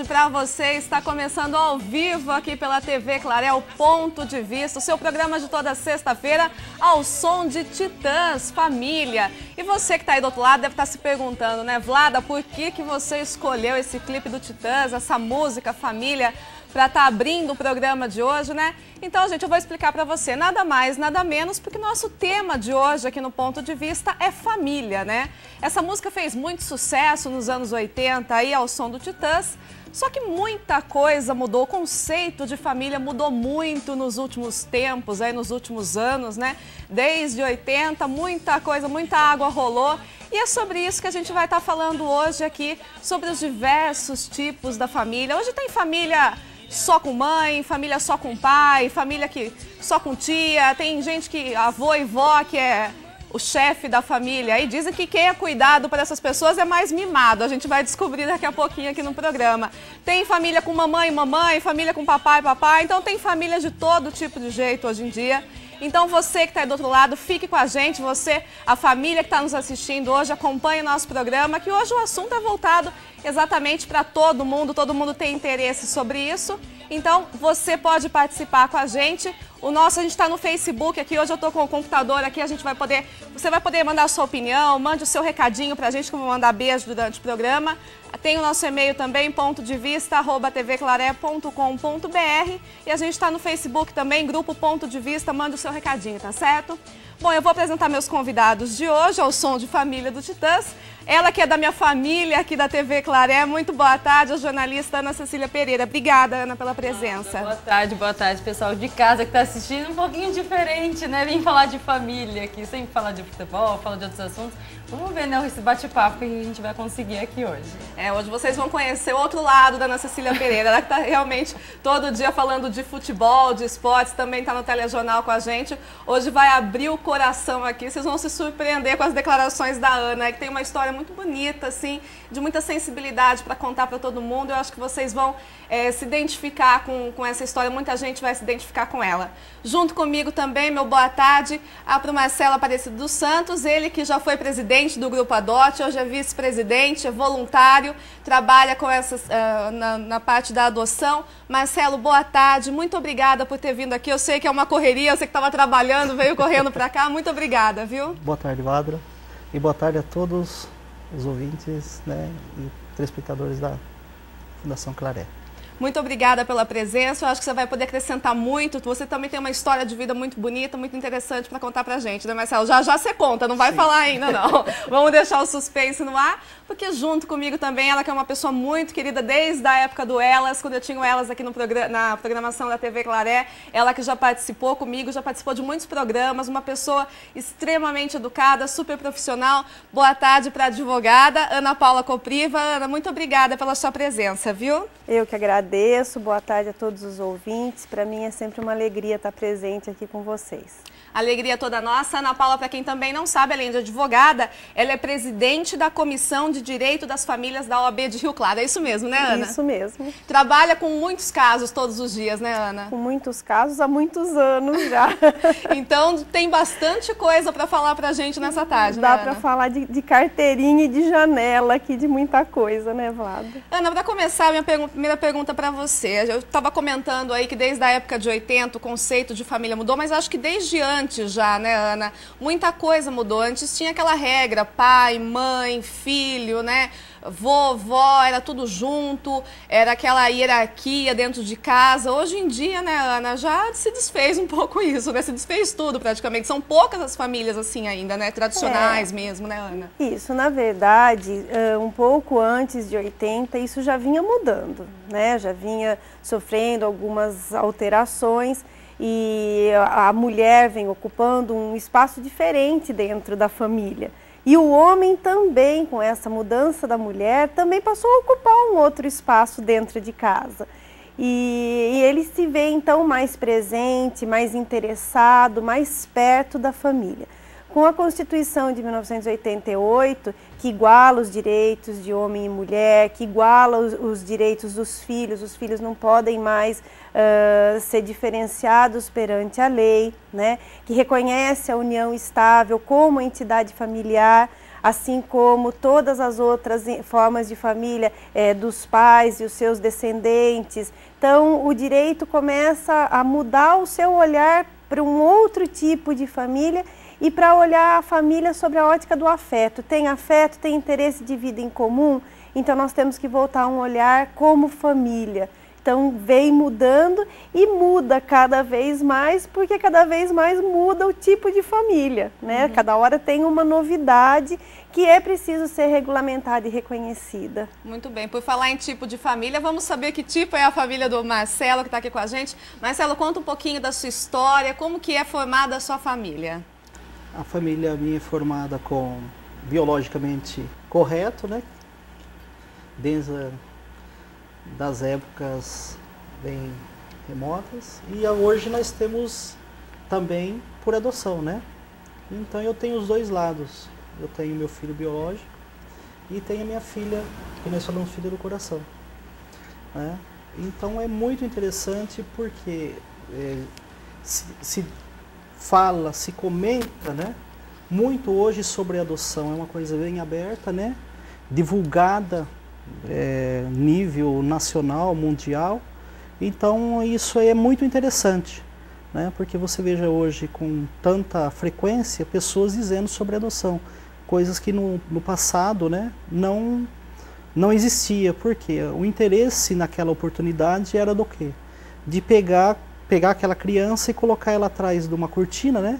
tarde para você. Está começando ao vivo aqui pela TV Clarel Ponto de Vista, o seu programa de toda sexta-feira ao som de Titãs, família. E você que está aí do outro lado deve estar tá se perguntando, né, Vlada, por que, que você escolheu esse clipe do Titãs, essa música, família? para estar tá abrindo o programa de hoje, né? Então, gente, eu vou explicar para você nada mais, nada menos, porque nosso tema de hoje aqui no Ponto de Vista é família, né? Essa música fez muito sucesso nos anos 80 aí ao som do Titãs, só que muita coisa mudou, o conceito de família mudou muito nos últimos tempos, aí nos últimos anos, né? Desde 80, muita coisa, muita água rolou. E é sobre isso que a gente vai estar tá falando hoje aqui, sobre os diversos tipos da família. Hoje tem família só com mãe, família só com pai, família que só com tia, tem gente que avô e vó que é o chefe da família. E dizem que quem é cuidado para essas pessoas é mais mimado. A gente vai descobrir daqui a pouquinho aqui no programa. Tem família com mamãe e mamãe, família com papai e papai. Então tem família de todo tipo de jeito hoje em dia. Então você que está aí do outro lado, fique com a gente. Você, a família que está nos assistindo hoje, acompanhe o nosso programa, que hoje o assunto é voltado exatamente para todo mundo. Todo mundo tem interesse sobre isso. Então você pode participar com a gente. O nosso, a gente está no Facebook aqui, hoje eu estou com o computador aqui, a gente vai poder, você vai poder mandar a sua opinião, mande o seu recadinho para a gente, vou mandar beijo durante o programa. Tem o nosso e-mail também, ponto de vista, arroba tvclaré.com.br e a gente está no Facebook também, grupo Ponto de Vista, mande o seu recadinho, tá certo? Bom, eu vou apresentar meus convidados de hoje, ao som de família do Titãs. Ela que é da minha família aqui da TV Claré. Muito boa tarde, a jornalista Ana Cecília Pereira. Obrigada, Ana, pela presença. Boa tarde, boa tarde, pessoal de casa que está assistindo. Um pouquinho diferente, né? Vim falar de família aqui, sempre falar de futebol, falar de outros assuntos. Vamos ver, né, esse bate-papo que a gente vai conseguir aqui hoje. É, hoje vocês vão conhecer o outro lado da Ana Cecília Pereira. Ela que está realmente todo dia falando de futebol, de esportes, também está no telejornal com a gente. Hoje vai abrir o coração aqui. Vocês vão se surpreender com as declarações da Ana, que tem uma história muito bonita, assim, de muita sensibilidade para contar para todo mundo. Eu acho que vocês vão é, se identificar com, com essa história, muita gente vai se identificar com ela. Junto comigo também, meu boa tarde, para o Marcelo Aparecido dos Santos, ele que já foi presidente do Grupo Adote, hoje é vice-presidente, é voluntário, trabalha com essas, uh, na, na, parte da adoção. Marcelo, boa tarde, muito obrigada por ter vindo aqui. Eu sei que é uma correria, eu sei que estava trabalhando, veio correndo para cá, muito obrigada, viu? Boa tarde, Vadra, e boa tarde a todos os ouvintes né, e telespectadores da Fundação Claré. Muito obrigada pela presença. Eu acho que você vai poder acrescentar muito. Você também tem uma história de vida muito bonita, muito interessante para contar para gente, né, Marcelo? Já já você conta, não vai Sim. falar ainda, não. Vamos deixar o suspense no ar, porque junto comigo também, ela que é uma pessoa muito querida desde a época do Elas, quando eu tinha Elas aqui no programa, na programação da TV Claré. Ela que já participou comigo, já participou de muitos programas, uma pessoa extremamente educada, super profissional. Boa tarde para a advogada Ana Paula Copriva. Ana, muito obrigada pela sua presença, viu? Eu que agradeço agradeço, boa tarde a todos os ouvintes. Para mim é sempre uma alegria estar presente aqui com vocês. Alegria toda nossa. Ana Paula, para quem também não sabe, além de advogada, ela é presidente da Comissão de Direito das Famílias da OAB de Rio Claro. É isso mesmo, né, Ana? Isso mesmo. Trabalha com muitos casos todos os dias, né, Ana? Com muitos casos há muitos anos já. então tem bastante coisa para falar para a gente nessa tarde, Dá né, para falar de, de, carteirinha e de janela aqui, de muita coisa, né, Vlada? Ana, para começar, minha primeira pergunta para você. Eu estava comentando aí que desde a época de 80 o conceito de família mudou, mas acho que desde antes antes já, né, Ana? Muita coisa mudou. Antes tinha aquela regra, pai, mãe, filho, né? Vovó, era tudo junto, era aquela hierarquia dentro de casa. Hoje em dia, né, Ana, já se desfez um pouco isso, né? Se desfez tudo praticamente. São poucas as famílias assim ainda, né? Tradicionais é. mesmo, né, Ana? Isso, na verdade, um pouco antes de 80, isso já vinha mudando, né? Já vinha sofrendo algumas alterações e a mulher vem ocupando um espaço diferente dentro da família. E o homem também, com essa mudança da mulher, também passou a ocupar um outro espaço dentro de casa. E, e, ele se vê então mais presente, mais interessado, mais perto da família. Com a Constituição de 1988, que iguala os direitos de homem e mulher, que iguala os, os direitos dos filhos, os filhos não podem mais uh, ser diferenciados perante a lei, né? que reconhece a união estável como entidade familiar, assim como todas as outras formas de família é, dos pais e os seus descendentes. Então, o direito começa a mudar o seu olhar para um outro tipo de família e para olhar a família sobre a ótica do afeto. Tem afeto, tem interesse de vida em comum, então nós temos que voltar a um olhar como família. Então vem mudando e muda cada vez mais, porque cada vez mais muda o tipo de família, né? Uhum. Cada hora tem uma novidade que é preciso ser regulamentada e reconhecida. Muito bem. Por falar em tipo de família, vamos saber que tipo é a família do Marcelo que está aqui com a gente. Marcelo, conta um pouquinho da sua história, como que é formada a sua família? A família minha é formada com biologicamente correto, né? Desde das épocas bem remotas. E hoje nós temos também por adoção, né? Então eu tenho os dois lados. Eu tenho meu filho biológico e tenho a minha filha, que nós falamos filha do coração. Né? Então é muito interessante porque é, se, se, fala, se comenta, né? Muito hoje sobre adoção, é uma coisa bem aberta, né? Divulgada é, nível nacional, mundial. Então isso é muito interessante, né? porque você veja hoje com tanta frequência pessoas dizendo sobre adoção, coisas que no, no passado né, não, não existia, porque o interesse naquela oportunidade era do quê? De pegar, pegar aquela criança e colocar ela atrás de uma cortina né,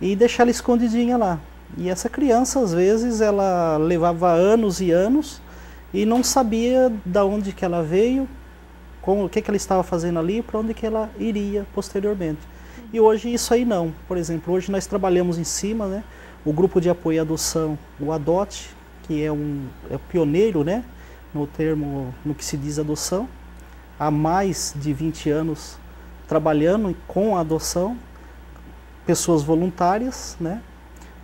e deixar ela escondidinha lá. E essa criança, às vezes, ela levava anos e anos e não sabia da onde que ela veio, com o que, que ela estava fazendo ali, para onde que ela iria posteriormente. E hoje isso aí não. Por exemplo, hoje nós trabalhamos em cima, né? O grupo de apoio à adoção, o ADOT, que é um é pioneiro, né? No termo, no que se diz adoção, há mais de 20 anos trabalhando com a adoção, pessoas voluntárias, né?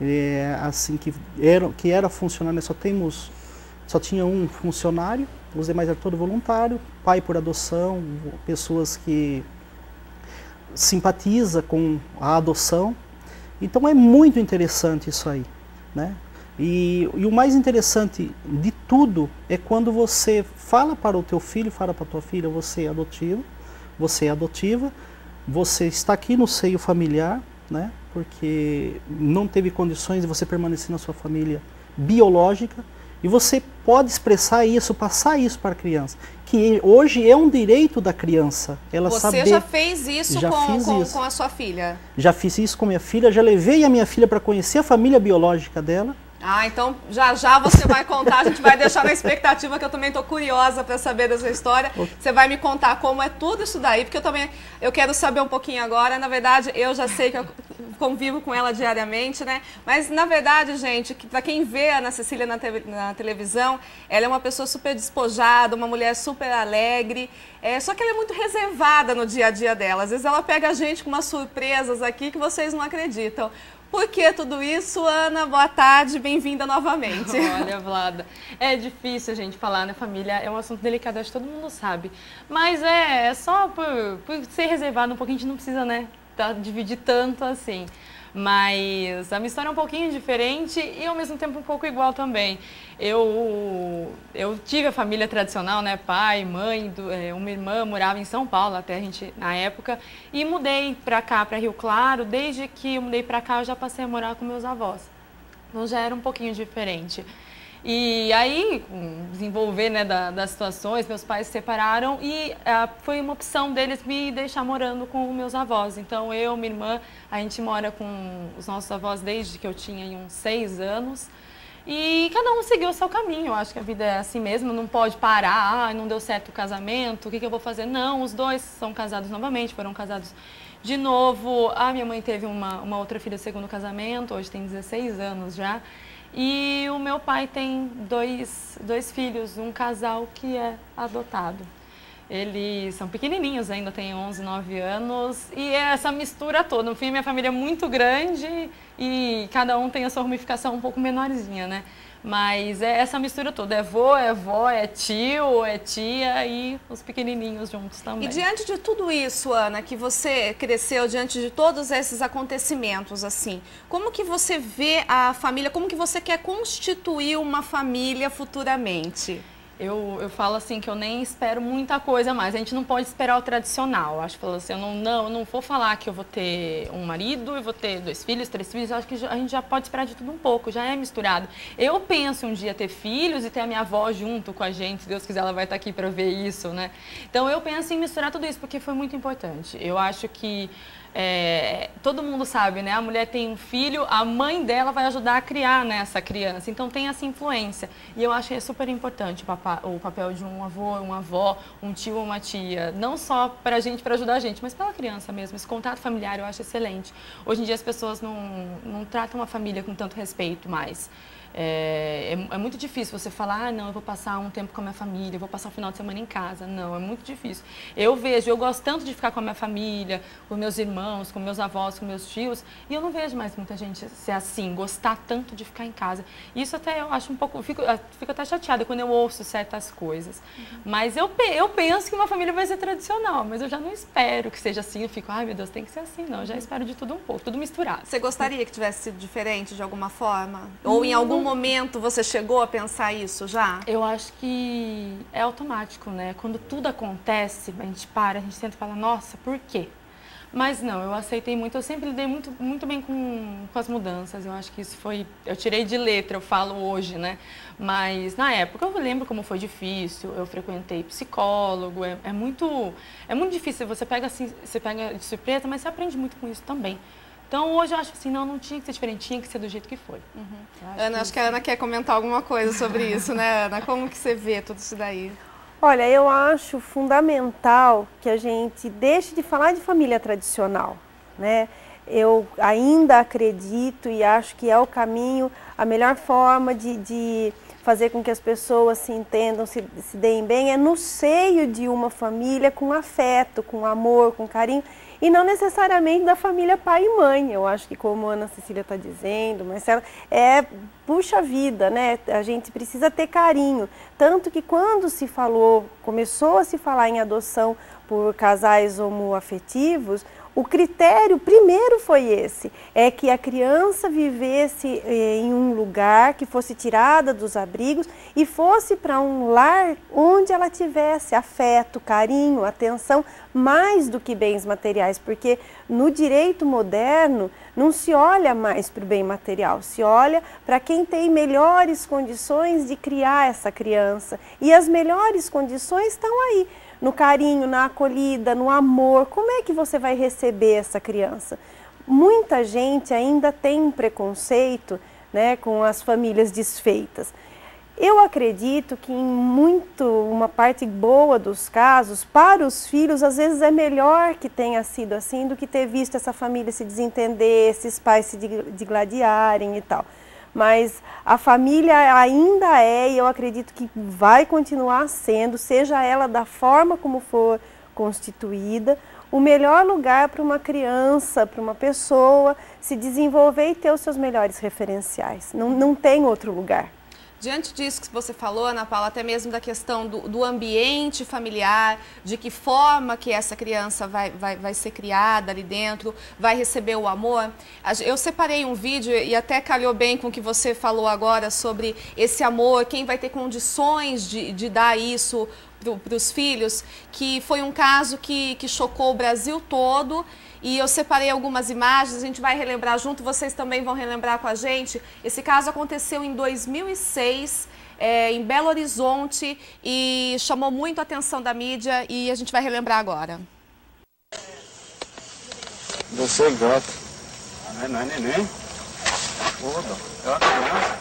É, assim que era, que era funcionário, nós só temos só tinha um funcionário, os demais eram todo voluntário, pai por adoção, pessoas que simpatiza com a adoção. Então é muito interessante isso aí, né? E, e, o mais interessante de tudo é quando você fala para o teu filho, fala para a tua filha, você é adotivo, você é adotiva, você está aqui no seio familiar, né? Porque não teve condições de você permanecer na sua família biológica, e você pode expressar isso, passar isso para a criança. Que hoje é um direito da criança. Ela você saber, já fez isso, já com, com, isso. com a sua filha? Já fiz isso com minha filha, já levei a minha filha para conhecer a família biológica dela. Ah, então já já você vai contar, a gente vai deixar na expectativa que eu também estou curiosa para saber dessa história. Você vai me contar como é tudo isso daí, porque eu também eu quero saber um pouquinho agora. Na verdade, eu já sei que eu convivo com ela diariamente, né? Mas na verdade, gente, para quem vê a Ana Cecília na, te na, televisão, ela é uma pessoa super despojada, uma mulher super alegre. É, só que ela é muito reservada no dia a dia dela. Às vezes ela pega a gente com umas surpresas aqui que vocês não acreditam. Por que tudo isso, Ana? Boa tarde, bem-vinda novamente. Olha, Vlada, é difícil a gente falar, né? Família é um assunto delicado, acho que todo mundo sabe. Mas é, é só por, por ser reservado um pouquinho, a gente não precisa, né? Tá, dividir tanto assim. Mas a minha história é um pouquinho diferente e ao mesmo tempo um pouco igual também. Eu, eu tive a família tradicional, né? Pai, mãe, do, é, uma irmã morava em São Paulo até a gente na época e mudei para cá, para Rio Claro. Desde que eu mudei para cá, eu já passei a morar com meus avós. Então já era um pouquinho diferente. E aí, desenvolver né, da, das situações, meus pais se separaram e uh, foi uma opção deles me deixar morando com meus avós. Então, eu, minha irmã, a gente mora com os nossos avós desde que eu tinha uns seis anos. E cada um seguiu o seu caminho. Eu acho que a vida é assim mesmo, não pode parar, ah, não deu certo o casamento, o que, que eu vou fazer? Não, os dois são casados novamente, foram casados de novo. A minha mãe teve uma, uma outra filha segundo casamento, hoje tem 16 anos já. E o meu pai tem dois, dois filhos, um casal que é adotado. Eles são pequenininhos ainda, têm 11, 9 anos. E é essa mistura toda. No fim, minha família é muito grande e cada um tem a sua ramificação um pouco menorzinha, né? Mas é essa mistura toda, é vô, é vó, é tio, é tia e os pequenininhos juntos também. E diante de tudo isso, Ana, que você cresceu diante de todos esses acontecimentos, assim, como que você vê a família, como que você quer constituir uma família futuramente? Eu, eu falo assim que eu nem espero muita coisa mais. A gente não pode esperar o tradicional. Acho que assim, eu não, não, eu não vou falar que eu vou ter um marido e vou ter dois filhos, três filhos. Eu acho que a gente já pode esperar de tudo um pouco, já é misturado. Eu penso um dia ter filhos e ter a minha avó junto com a gente. Se Deus quiser, ela vai estar aqui para ver isso, né? Então eu penso em misturar tudo isso porque foi muito importante. Eu acho que é, todo mundo sabe, né? A mulher tem um filho, a mãe dela vai ajudar a criar né, essa criança. Então tem essa influência. E eu acho que é super importante o, papel de um avô, uma avó, um tio ou uma tia. Não só para a gente, para ajudar a gente, mas pela criança mesmo. Esse contato familiar eu acho excelente. Hoje em dia as pessoas não, não tratam a família com tanto respeito mais. É, é, é, muito difícil você falar, ah, não, eu vou passar um tempo com a minha família, eu vou passar o um final de semana em casa. Não, é muito difícil. Eu vejo, eu gosto tanto de ficar com a minha família, com meus irmãos, com meus avós, com meus tios, e eu não vejo mais muita gente ser assim, gostar tanto de ficar em casa. Isso até eu acho um pouco, fico, fico até chateada quando eu ouço certas coisas. Uhum. Mas eu, eu penso que uma família vai ser tradicional, mas eu já não espero que seja assim. Eu fico, ai meu Deus, tem que ser assim. Não, eu já espero de tudo um pouco, tudo misturado. Você gostaria que tivesse sido diferente de alguma forma? Ou em algum momento você chegou a pensar isso já? Eu acho que é automático, né? Quando tudo acontece, a gente para, a gente tenta falar, nossa, por quê? Mas não, eu aceitei muito, eu sempre lidei muito, muito bem com, com as mudanças. Eu acho que isso foi. Eu tirei de letra, eu falo hoje, né? Mas na época eu lembro como foi difícil. Eu frequentei psicólogo, é, é muito. É muito difícil. Você pega assim, você pega de surpresa, mas você aprende muito com isso também. Então hoje eu acho assim, não, não tinha que ser diferente, tinha que ser do jeito que foi. Uhum. Acho Ana, que acho que a Ana quer comentar alguma coisa sobre isso, né, Ana? Como que você vê tudo isso daí? Olha, eu acho fundamental que a gente deixe de falar de família tradicional, né? Eu ainda acredito e acho que é o caminho, a melhor forma de, de fazer com que as pessoas se entendam, se, se deem bem, é no seio de uma família com afeto, com amor, com carinho e não necessariamente da família pai e mãe. Eu acho que como a Ana Cecília está dizendo, Marcela, é puxa vida, né? A gente precisa ter carinho. Tanto que quando se falou, começou a se falar em adoção por casais homoafetivos, o critério primeiro foi esse, é que a criança vivesse eh, em um lugar que fosse tirada dos abrigos e fosse para um lar onde ela tivesse afeto, carinho, atenção, mais do que bens materiais, porque no direito moderno não se olha mais para o bem material, se olha para quem tem melhores condições de criar essa criança. E as melhores condições estão aí no carinho, na acolhida, no amor. Como é que você vai receber essa criança? Muita gente ainda tem preconceito né, com as famílias desfeitas. Eu acredito que em muito, uma parte boa dos casos, para os filhos, às vezes é melhor que tenha sido assim do que ter visto essa família se desentender, esses pais se digladiarem e tal mas a família ainda é e eu acredito que vai continuar sendo, seja ela da forma como for constituída, o melhor lugar para uma criança, para uma pessoa se desenvolver e ter os seus melhores referenciais. Não, não tem outro lugar. Diante disso que você falou, Ana Paula, até mesmo da questão do, do ambiente familiar, de que forma que essa criança vai, vai, vai ser criada ali dentro, vai receber o amor, eu separei um vídeo e até calhou bem com o que você falou agora sobre esse amor, quem vai ter condições de, de dar isso para os filhos, que foi um caso que, que chocou o Brasil todo e eu separei algumas imagens, a gente vai relembrar junto, vocês também vão relembrar com a gente. Esse caso aconteceu em 2006, é, em Belo Horizonte, e chamou muito a atenção da mídia e a gente vai relembrar agora. Você gata. Não é, não é neném? Opa, é uma criança.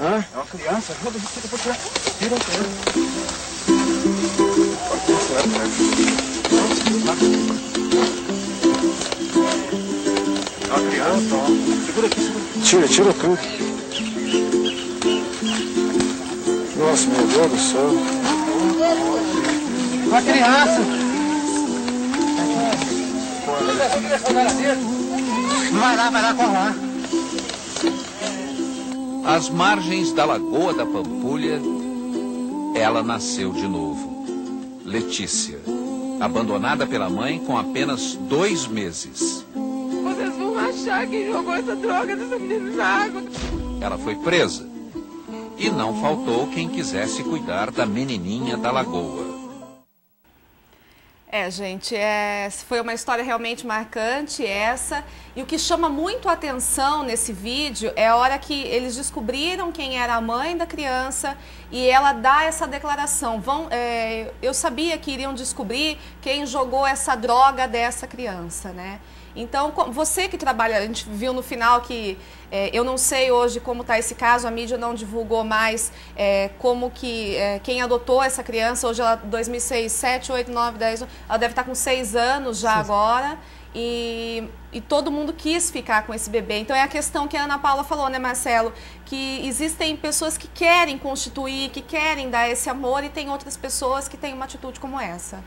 Hã? É uma criança. Tira, tira, tira. Tira, tira. A criança, ó. Segura aqui, segura. Tira, tira tudo. Nossa, meu Deus do céu. Uma criança. Vai lá, vai lá, corre lá. Às margens da Lagoa da Pampulha, ela nasceu de novo. Letícia, abandonada pela mãe com apenas dois meses. Vocês vão achar que jogou essa droga dessa menina na água. Ela foi presa. E não faltou quem quisesse cuidar da menininha da lagoa. É, gente, é, foi uma história realmente marcante essa. E o que chama muito a atenção nesse vídeo é a hora que eles descobriram quem era a mãe da criança e ela dá essa declaração. Vão, é, eu sabia que iriam descobrir quem jogou essa droga dessa criança, né? Então, você que trabalha, a gente viu no final que é, eu não sei hoje como está esse caso, a mídia não divulgou mais é, como que é, quem adotou essa criança, hoje ela 2006, 7, 8, 9, 10, ela deve estar tá com 6 anos já Sim. agora. E, e, todo mundo quis ficar com esse bebê. Então é a questão que a Ana Paula falou, né, Marcelo? Que existem pessoas que querem constituir, que querem dar esse amor, e tem outras pessoas que têm uma atitude como essa.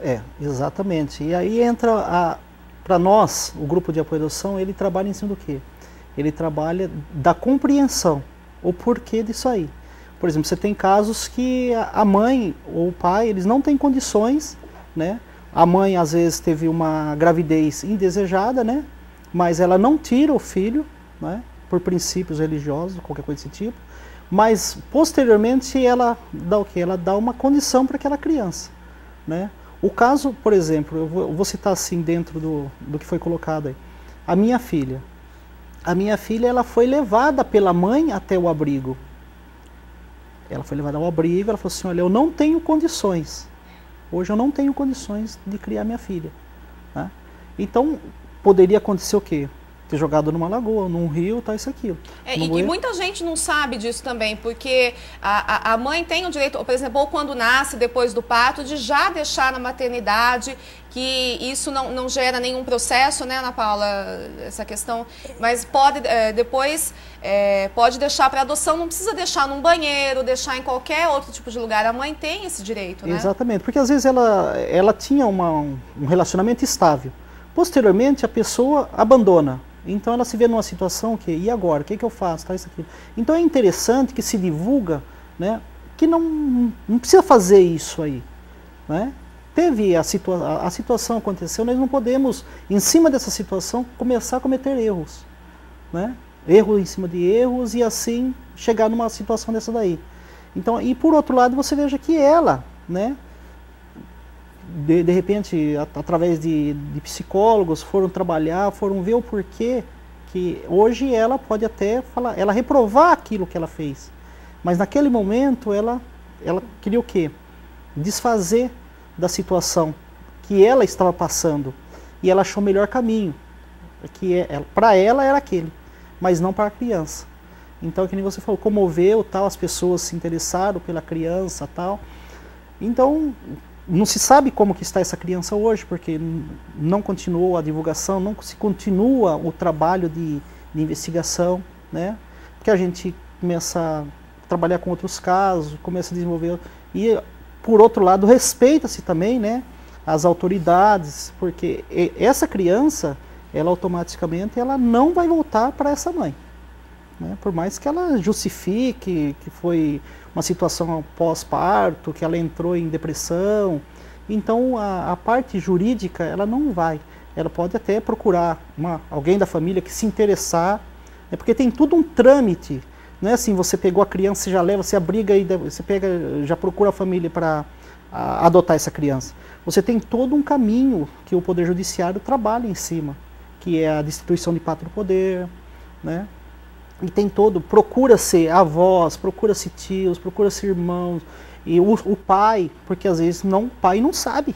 É, exatamente. E aí entra a, para nós, o grupo de apoio à adoção, ele trabalha em cima do quê? Ele trabalha da compreensão, o porquê disso aí. Por exemplo, você tem casos que a mãe ou o pai, eles não têm condições, né? A mãe às vezes teve uma gravidez indesejada, né? Mas ela não tira o filho, né? Por princípios religiosos, qualquer coisa desse tipo. Mas posteriormente ela dá o quê? Ela dá uma condição para aquela criança, né? O caso, por exemplo, eu vou, eu vou citar assim dentro do, do que foi colocado aí. A minha filha. A minha filha ela foi levada pela mãe até o abrigo. Ela foi levada ao abrigo, ela falou assim, olha, eu não tenho condições. Hoje eu não tenho condições de criar minha filha. Né? Então, poderia acontecer o quê? Ter jogado numa lagoa, num rio, tá isso aquilo. É, e, e, muita gente não sabe disso também, porque a, a, mãe tem o direito, por exemplo, ou quando nasce depois do parto, de já deixar na maternidade, que isso não, não gera nenhum processo, né, Ana Paula, essa questão, mas pode é, depois é, pode deixar para adoção, não precisa deixar num banheiro, deixar em qualquer outro tipo de lugar. A mãe tem esse direito, né? Exatamente, porque às vezes ela, ela tinha uma, um relacionamento estável. Posteriormente, a pessoa abandona então ela se vê numa situação que, e agora? O que, que eu faço? Tá, isso aqui. Então é interessante que se divulga né, que não, não precisa fazer isso aí. Né? Teve a, situa a situação aconteceu, nós não podemos, em cima dessa situação, começar a cometer erros. Né? Erros em cima de erros e assim chegar numa situação dessa daí. Então, e por outro lado, você veja que ela, né, de, de repente, através de, de, psicólogos, foram trabalhar, foram ver o porquê que hoje ela pode até falar, ela reprovar aquilo que ela fez. Mas naquele momento ela, ela queria o quê? Desfazer da situação que ela estava passando. E ela achou o melhor caminho. Que é, para ela era aquele, mas não para a criança. Então, que nem você falou, comoveu, tal, as pessoas se interessaram pela criança, tal. Então, não se sabe como que está essa criança hoje, porque não continuou a divulgação, não se continua o trabalho de, de investigação, né? Porque a gente começa a trabalhar com outros casos, começa a desenvolver e por outro lado respeita-se também, né, as autoridades, porque essa criança, ela automaticamente ela não vai voltar para essa mãe. Né? Por mais que ela justifique que foi uma situação pós-parto, que ela entrou em depressão. Então a, a, parte jurídica ela não vai. Ela pode até procurar uma, alguém da família que se interessar, né? porque tem tudo um trâmite. Não é assim, você pegou a criança, já leva, você abriga e você pega, já procura a família para adotar essa criança. Você tem todo um caminho que o Poder Judiciário trabalha em cima, que é a destituição de pátrio poder, né? E tem todo, procura-se avós, procura-se tios, procura-se irmãos, e o, o, pai, porque às vezes não, o pai não sabe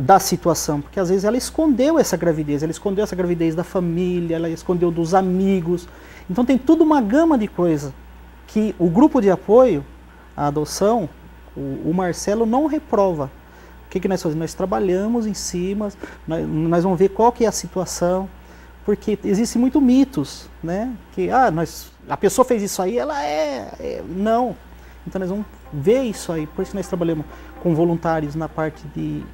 da situação, porque às vezes ela escondeu essa gravidez, ela escondeu essa gravidez da família, ela escondeu dos amigos. Então tem toda uma gama de coisa que o grupo de apoio à adoção, o, o Marcelo não reprova. O que, que nós fazemos? Nós trabalhamos em cima, nós, nós vamos ver qual que é a situação, porque existem muito mitos, né? Que ah, nós, a pessoa fez isso aí, ela é, é, não. Então nós vamos ver isso aí, por isso nós trabalhamos com voluntários na parte de,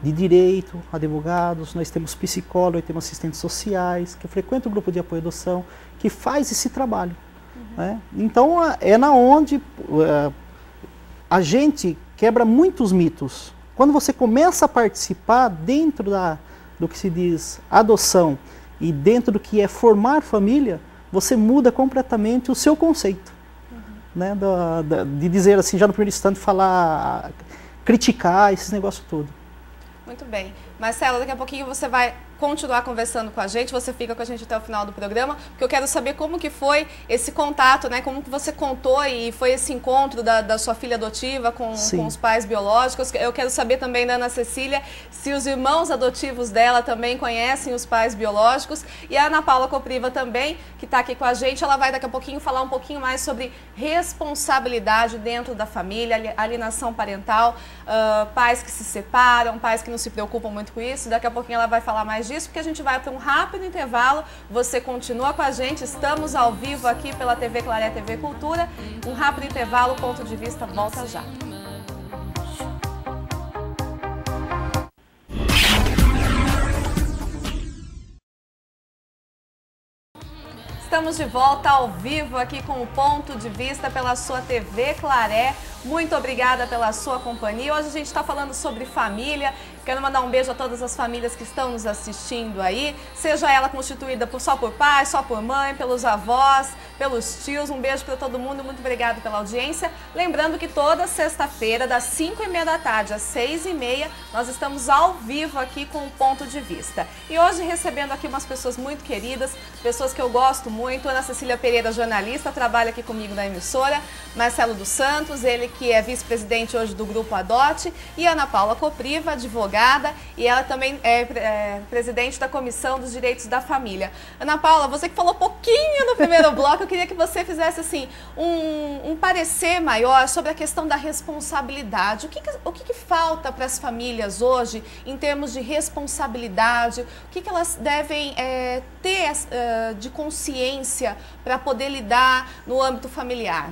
de direito, advogados, nós temos psicólogos, temos assistentes sociais, que frequentam o grupo de apoio à adoção, que faz esse trabalho. Uhum. Né? Então é na onde uh, a gente quebra muitos mitos. Quando você começa a participar dentro da, do que se diz adoção e dentro do que é formar família, você muda completamente o seu conceito. Uhum. Né, da, de dizer assim, já no primeiro instante, falar, criticar esses negócios todos. Muito bem. Marcelo, daqui a pouquinho você vai continuar conversando com a gente, você fica com a gente até o final do programa, porque eu quero saber como que foi esse contato, né? Como que você contou e foi esse encontro da, da sua filha adotiva com, com, os pais biológicos. Eu quero saber também da Ana Cecília se os irmãos adotivos dela também conhecem os pais biológicos. E a Ana Paula Copriva também, que está aqui com a gente, ela vai daqui a pouquinho falar um pouquinho mais sobre responsabilidade dentro da família, alienação parental, uh, pais que se separam, pais que não se preocupam muito com isso. Daqui a pouquinho ela vai falar mais disso, porque a gente vai para um rápido intervalo. Você continua com a gente, estamos ao vivo aqui pela TV Claré TV Cultura. Um rápido intervalo, ponto de vista, volta já. Estamos de volta ao vivo aqui com o Ponto de Vista pela sua TV Claré. Muito obrigada pela sua companhia. Hoje a gente está falando sobre família Quero mandar um beijo a todas as famílias que estão nos assistindo aí, seja ela constituída por, só por pai, só por mãe, pelos avós, pelos tios. Um beijo para todo mundo, muito obrigado pela audiência. Lembrando que toda sexta-feira, das 5 e meia da tarde às 6 e meia, nós estamos ao vivo aqui com o Ponto de Vista. E hoje recebendo aqui umas pessoas muito queridas, pessoas que eu gosto muito. Ana Cecília Pereira, jornalista, trabalha aqui comigo na emissora. Marcelo dos Santos, ele que é vice-presidente hoje do Grupo Adote. E Ana Paula Copriva, advogada advogada e ela também é, é, presidente da Comissão dos Direitos da Família. Ana Paula, você que falou pouquinho no primeiro bloco, eu queria que você fizesse assim um, um parecer maior sobre a questão da responsabilidade. O que, que o que, que falta para as famílias hoje em termos de responsabilidade? O que, que elas devem é, ter de consciência para poder lidar no âmbito familiar?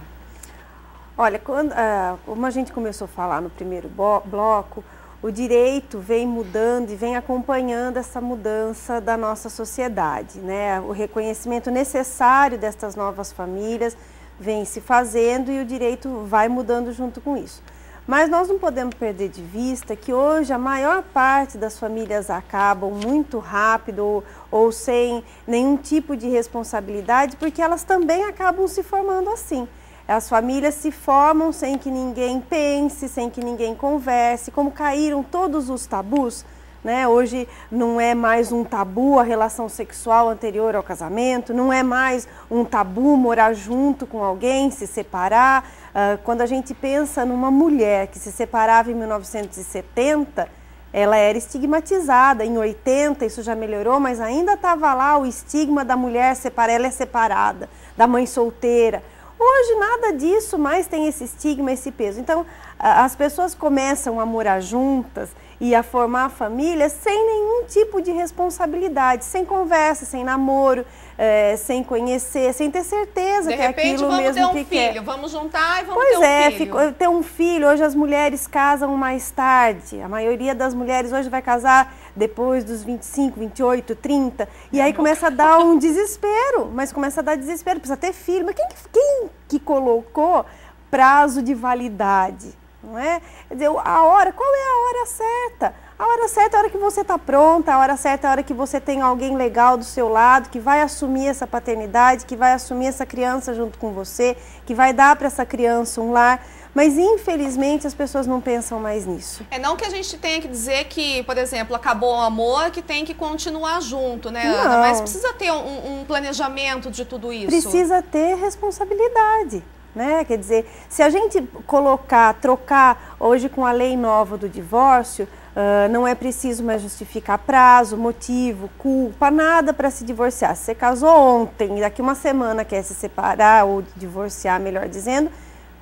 Olha, quando, uh, como a gente começou a falar no primeiro bloco, o direito vem mudando e vem acompanhando essa mudança da nossa sociedade. Né? O reconhecimento necessário destas novas famílias vem se fazendo e o direito vai mudando junto com isso. Mas nós não podemos perder de vista que hoje a maior parte das famílias acabam muito rápido ou, sem nenhum tipo de responsabilidade, porque elas também acabam se formando assim. As famílias se formam sem que ninguém pense, sem que ninguém converse, como caíram todos os tabus. Né? Hoje não é mais um tabu a relação sexual anterior ao casamento, não é mais um tabu morar junto com alguém, se separar. Uh, quando a gente pensa numa mulher que se separava em 1970, ela era estigmatizada. Em 80 isso já melhorou, mas ainda estava lá o estigma da mulher separada, ela é separada, da mãe solteira. Hoje nada disso mais tem esse estigma, esse peso. Então as pessoas começam a morar juntas e a formar família sem nenhum tipo de responsabilidade, sem conversa, sem namoro, é, sem conhecer, sem ter certeza de que é repente, aquilo vamos mesmo ter um que filho, quer. Vamos juntar e vamos pois ter um é, filho. Pois é, ter um filho. Hoje as mulheres casam mais tarde. A maioria das mulheres hoje vai casar depois dos 25, 28, 30. E aí começa a dar um desespero. Mas começa a dar desespero, precisa ter filho. Mas quem, quem que colocou prazo de validade? Não é? Quer dizer, a hora, qual é a hora certa? A hora certa é a hora que você está pronta, a hora certa é a hora que você tem alguém legal do seu lado, que vai assumir essa paternidade, que vai assumir essa criança junto com você, que vai dar para essa criança um lar. Mas infelizmente as pessoas não pensam mais nisso. É não que a gente tenha que dizer que, por exemplo, acabou o amor, que tem que continuar junto, né, não. Ana? Mas precisa ter um, um planejamento de tudo isso. Precisa ter responsabilidade. Né? Quer dizer, se a gente colocar, trocar hoje com a lei nova do divórcio, Uh, não é preciso mais justificar prazo, motivo, culpa, nada para se divorciar. Se você casou ontem e daqui uma semana quer se separar ou divorciar, melhor dizendo,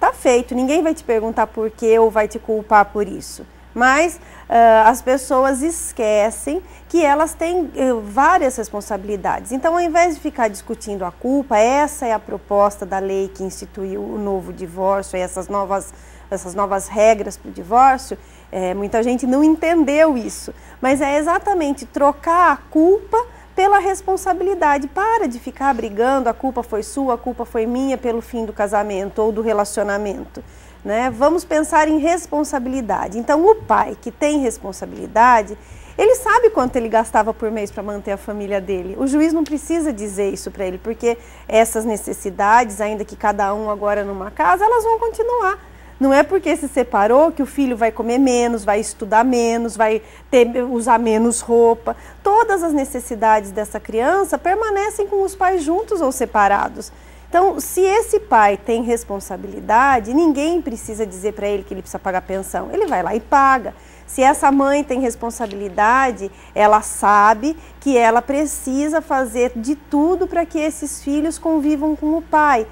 tá feito. Ninguém vai te perguntar por quê ou vai te culpar por isso. Mas uh, as pessoas esquecem que elas têm uh, várias responsabilidades. Então, ao invés de ficar discutindo a culpa, essa é a proposta da lei que instituiu o novo divórcio, essas novas, essas novas regras para o divórcio. É, muita gente não entendeu isso, mas é exatamente trocar a culpa pela responsabilidade. Para de ficar brigando, a culpa foi sua, a culpa foi minha pelo fim do casamento ou do relacionamento. Né? Vamos pensar em responsabilidade. Então, o pai que tem responsabilidade, ele sabe quanto ele gastava por mês para manter a família dele. O juiz não precisa dizer isso para ele, porque essas necessidades, ainda que cada um agora numa casa, elas vão continuar. Não é porque se separou que o filho vai comer menos, vai estudar menos, vai ter, usar menos roupa. Todas as necessidades dessa criança permanecem com os pais juntos ou separados. Então, se esse pai tem responsabilidade, ninguém precisa dizer para ele que ele precisa pagar pensão. Ele vai lá e paga. Se essa mãe tem responsabilidade, ela sabe que ela precisa fazer de tudo para que esses filhos convivam com o pai.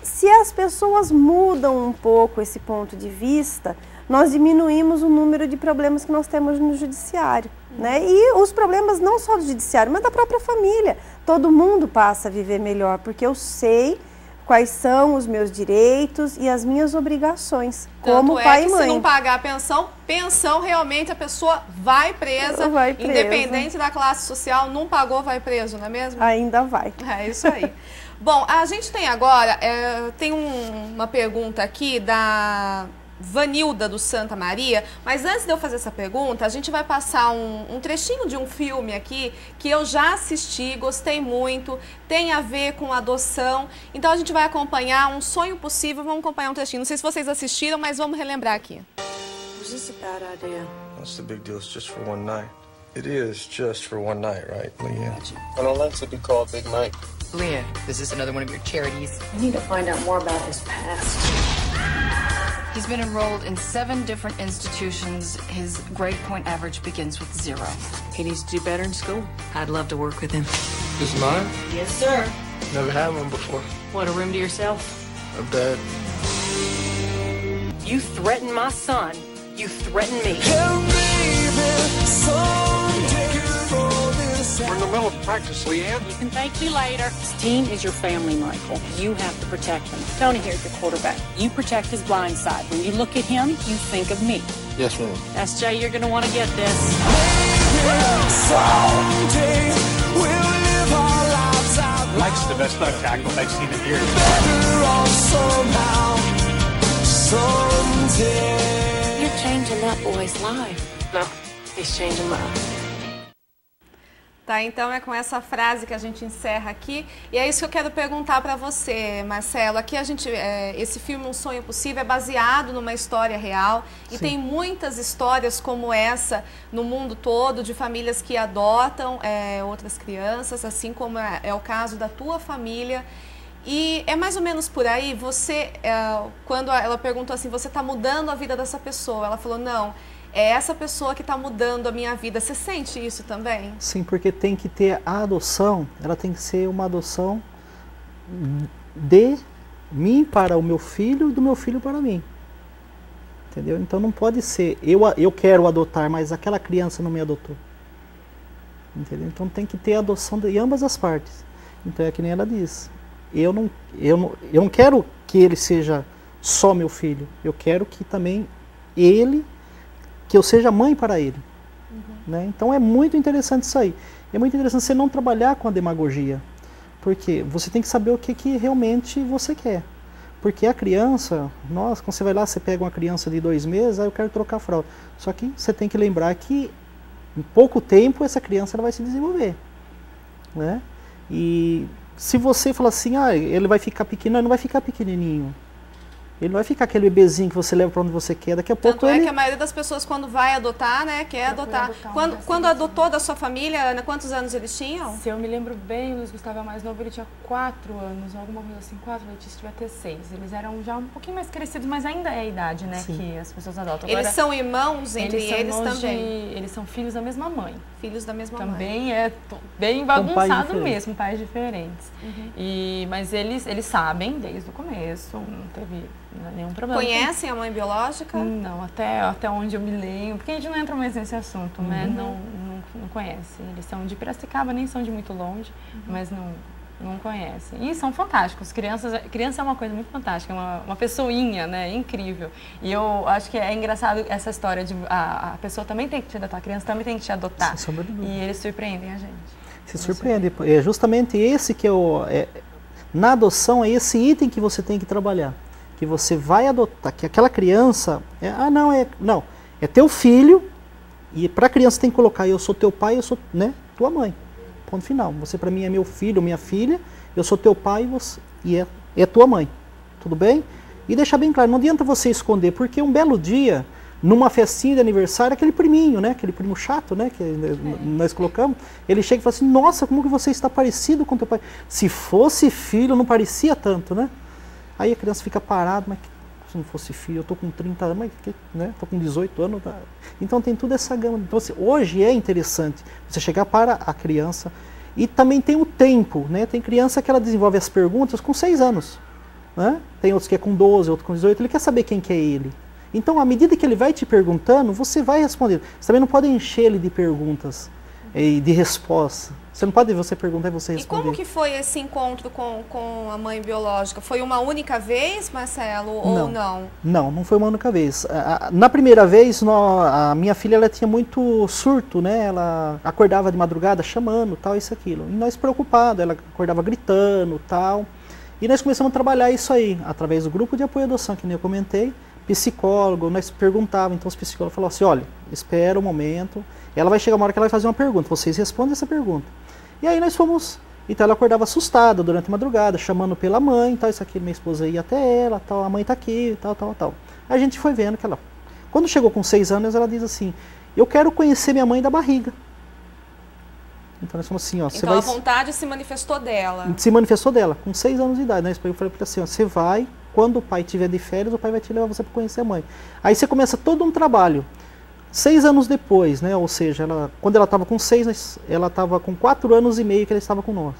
Se as pessoas mudam um pouco esse ponto de vista, nós diminuímos o número de problemas que nós temos no judiciário. Né? E os problemas não só do judiciário, mas da própria família. Todo mundo passa a viver melhor, porque eu sei quais são os meus direitos e as minhas obrigações Tanto como é pai que e mãe. Se não pagar a pensão, pensão realmente a pessoa vai presa, vai presa, independente da classe social, não pagou, vai preso, não é mesmo? Ainda vai. É isso aí. Bom, a gente tem agora, é, tem um, uma pergunta aqui da Vanilda do Santa Maria, mas antes de eu fazer essa pergunta, a gente vai passar um, um, trechinho de um filme aqui que eu já assisti, gostei muito, tem a ver com adoção. Então a gente vai acompanhar um sonho possível, vamos acompanhar um trechinho. Não sei se vocês assistiram, mas vamos relembrar aqui. Was this a bad idea? What's the big deal? It's just for one night. It is just for one night, right, Leah? I don't like to be called Big Mike. Leah, is this another one of your charities? I need to find out more about his past. He's been enrolled in seven different institutions. His grade point average begins with zero. He needs to do better in school. I'd love to work with him. This is mine? Yes, sir. Never had one before. What, a room to yourself? A bed. You threaten my son. You threaten me. We're in the middle of practice, Leanne. You can thank me later. This team is your family, Michael. You have to protect them. Tony here's your quarterback. You protect his blind side. When you look at him, you think of me. Yes, ma'am. SJ, you're going to want to get this. Mike's the best left tackle I've seen in years. You're changing that boy's life. No, he's changing mine. Tá, então é com essa frase que a gente encerra aqui. E é isso que eu quero perguntar para você, Marcelo. Aqui a gente, é, esse filme Um Sonho Possível é baseado numa história real e Sim. tem muitas histórias como essa no mundo todo de famílias que adotam é, outras crianças, assim como é, é, o caso da tua família. E é mais ou menos por aí. Você, é, quando ela perguntou assim, você está mudando a vida dessa pessoa? Ela falou não é essa pessoa que está mudando a minha vida. Você sente isso também? Sim, porque tem que ter a adoção, ela tem que ser uma adoção de mim para o meu filho e do meu filho para mim. Entendeu? Então não pode ser eu, eu quero adotar, mas aquela criança não me adotou. Entendeu? Então tem que ter adoção de ambas as partes. Então é que nem ela diz. Eu não, eu não, eu não quero que ele seja só meu filho. Eu quero que também ele que eu seja mãe para ele. Uhum. Né? Então é muito interessante isso aí. É muito interessante você não trabalhar com a demagogia. Porque você tem que saber o que, que realmente você quer. Porque a criança, nossa, quando você vai lá, você pega uma criança de dois meses, aí eu quero trocar a fralda. Só que você tem que lembrar que em pouco tempo essa criança ela vai se desenvolver. Né? E se você falar assim, ah, ele vai ficar pequeno, não vai ficar pequenininho. Ele não vai ficar aquele bebezinho que você leva para onde você quer. Daqui a pouco Tanto ele... é que a maioria das pessoas quando vai adotar, né, quer adotar. adotar quando, quando adotou da sua família, Ana, quantos anos eles tinham? Se eu me lembro bem, o Luiz Gustavo é mais novo, ele tinha quatro anos, alguma coisa assim, quatro, Letícia devia ter seis. Eles eram já um pouquinho mais crescidos, mas ainda é a idade, né, Sim. que as pessoas adotam. Agora, eles são irmãos entre eles, eles também? De, eles são filhos da mesma mãe. Filhos da mesma também mãe. Também é bem bagunçado mesmo, pais diferentes. Uhum. E, mas eles, eles sabem desde o começo, não teve é nenhum problema. Conhecem a mãe biológica? Não, até, até onde eu me lembro, porque a gente não entra mais nesse assunto, né? Uhum. Não, não, não conhece. Eles são de Piracicaba, nem são de muito longe, Uhum. mas não, não conhecem. E são fantásticos. Crianças, criança é uma coisa muito fantástica, é uma, uma pessoinha, né? É incrível. E eu acho que é engraçado essa história de a, a pessoa também tem que te adotar, a criança também tem que te adotar. Sem sombra de dúvida. E eles surpreendem a gente. Se surpreende. É justamente esse que é o. é- na adoção é esse item que você tem que trabalhar. Que você vai adotar, que aquela criança. é- ah, não, é. Não. É teu filho. E para a criança tem que colocar, eu sou teu pai, eu sou né, tua mãe. Ponto final. Você para mim é meu filho, minha filha, eu sou teu pai e, você, e é, é tua mãe. Tudo bem? E deixar bem claro, não adianta você esconder, porque um belo dia, numa festinha de aniversário, aquele priminho, né? Aquele primo chato, né? Que n- nós colocamos, ele chega e fala assim, nossa, como que você está parecido com teu pai? Se fosse filho, não parecia tanto, né? Aí a criança fica parada, mas se não fosse filho, eu tô com 30 anos, mas que, né? Tô com 18 anos. tá? Então tem tudo essa gama. Então, assim, hoje é interessante você chegar para a criança e também tem o tempo, né? Tem criança que ela desenvolve as perguntas com 6 anos. Né? Tem outros que é com 12, outro com 18, ele quer saber quem que é ele. Então, à medida que ele vai te perguntando, você vai respondendo. Você também não pode encher ele de perguntas e de respostas. Você não pode você perguntar e você E responder. como que foi esse encontro com, com a mãe biológica? Foi uma única vez, Marcelo, ou não? Não, não foi uma única vez. Na primeira vez, a minha filha ela tinha muito surto, né? Ela acordava de madrugada chamando, tal, isso, aquilo. E nós preocupados, ela acordava gritando, tal. E nós começamos a trabalhar isso aí, através do grupo de apoio à adoção, que nem eu comentei, psicólogo, nós perguntávamos, então os psicólogos falavam assim, olha, espera um momento, ela vai chegar uma hora que ela vai fazer uma pergunta, vocês respondem essa pergunta. E aí nós fomos, então ela acordava assustada durante a madrugada, chamando pela mãe, tal, isso aqui, minha esposa ia até ela, tal, a mãe tá aqui, tal, tal, tal. A gente foi vendo que ela, quando chegou com seis anos, ela diz assim, eu quero conhecer minha mãe da barriga. Então nós falamos assim, ó, Então vai a vontade se manifestou dela. se manifestou dela, com seis anos de idade. Né? Eu falei para assim, ó, você vai, quando o pai tiver de férias, o pai vai te levar você para conhecer a mãe. Aí você começa todo um trabalho. Seis anos depois, né? Ou seja, ela, quando ela estava com seis, ela estava com quatro anos e meio que ela estava com nós.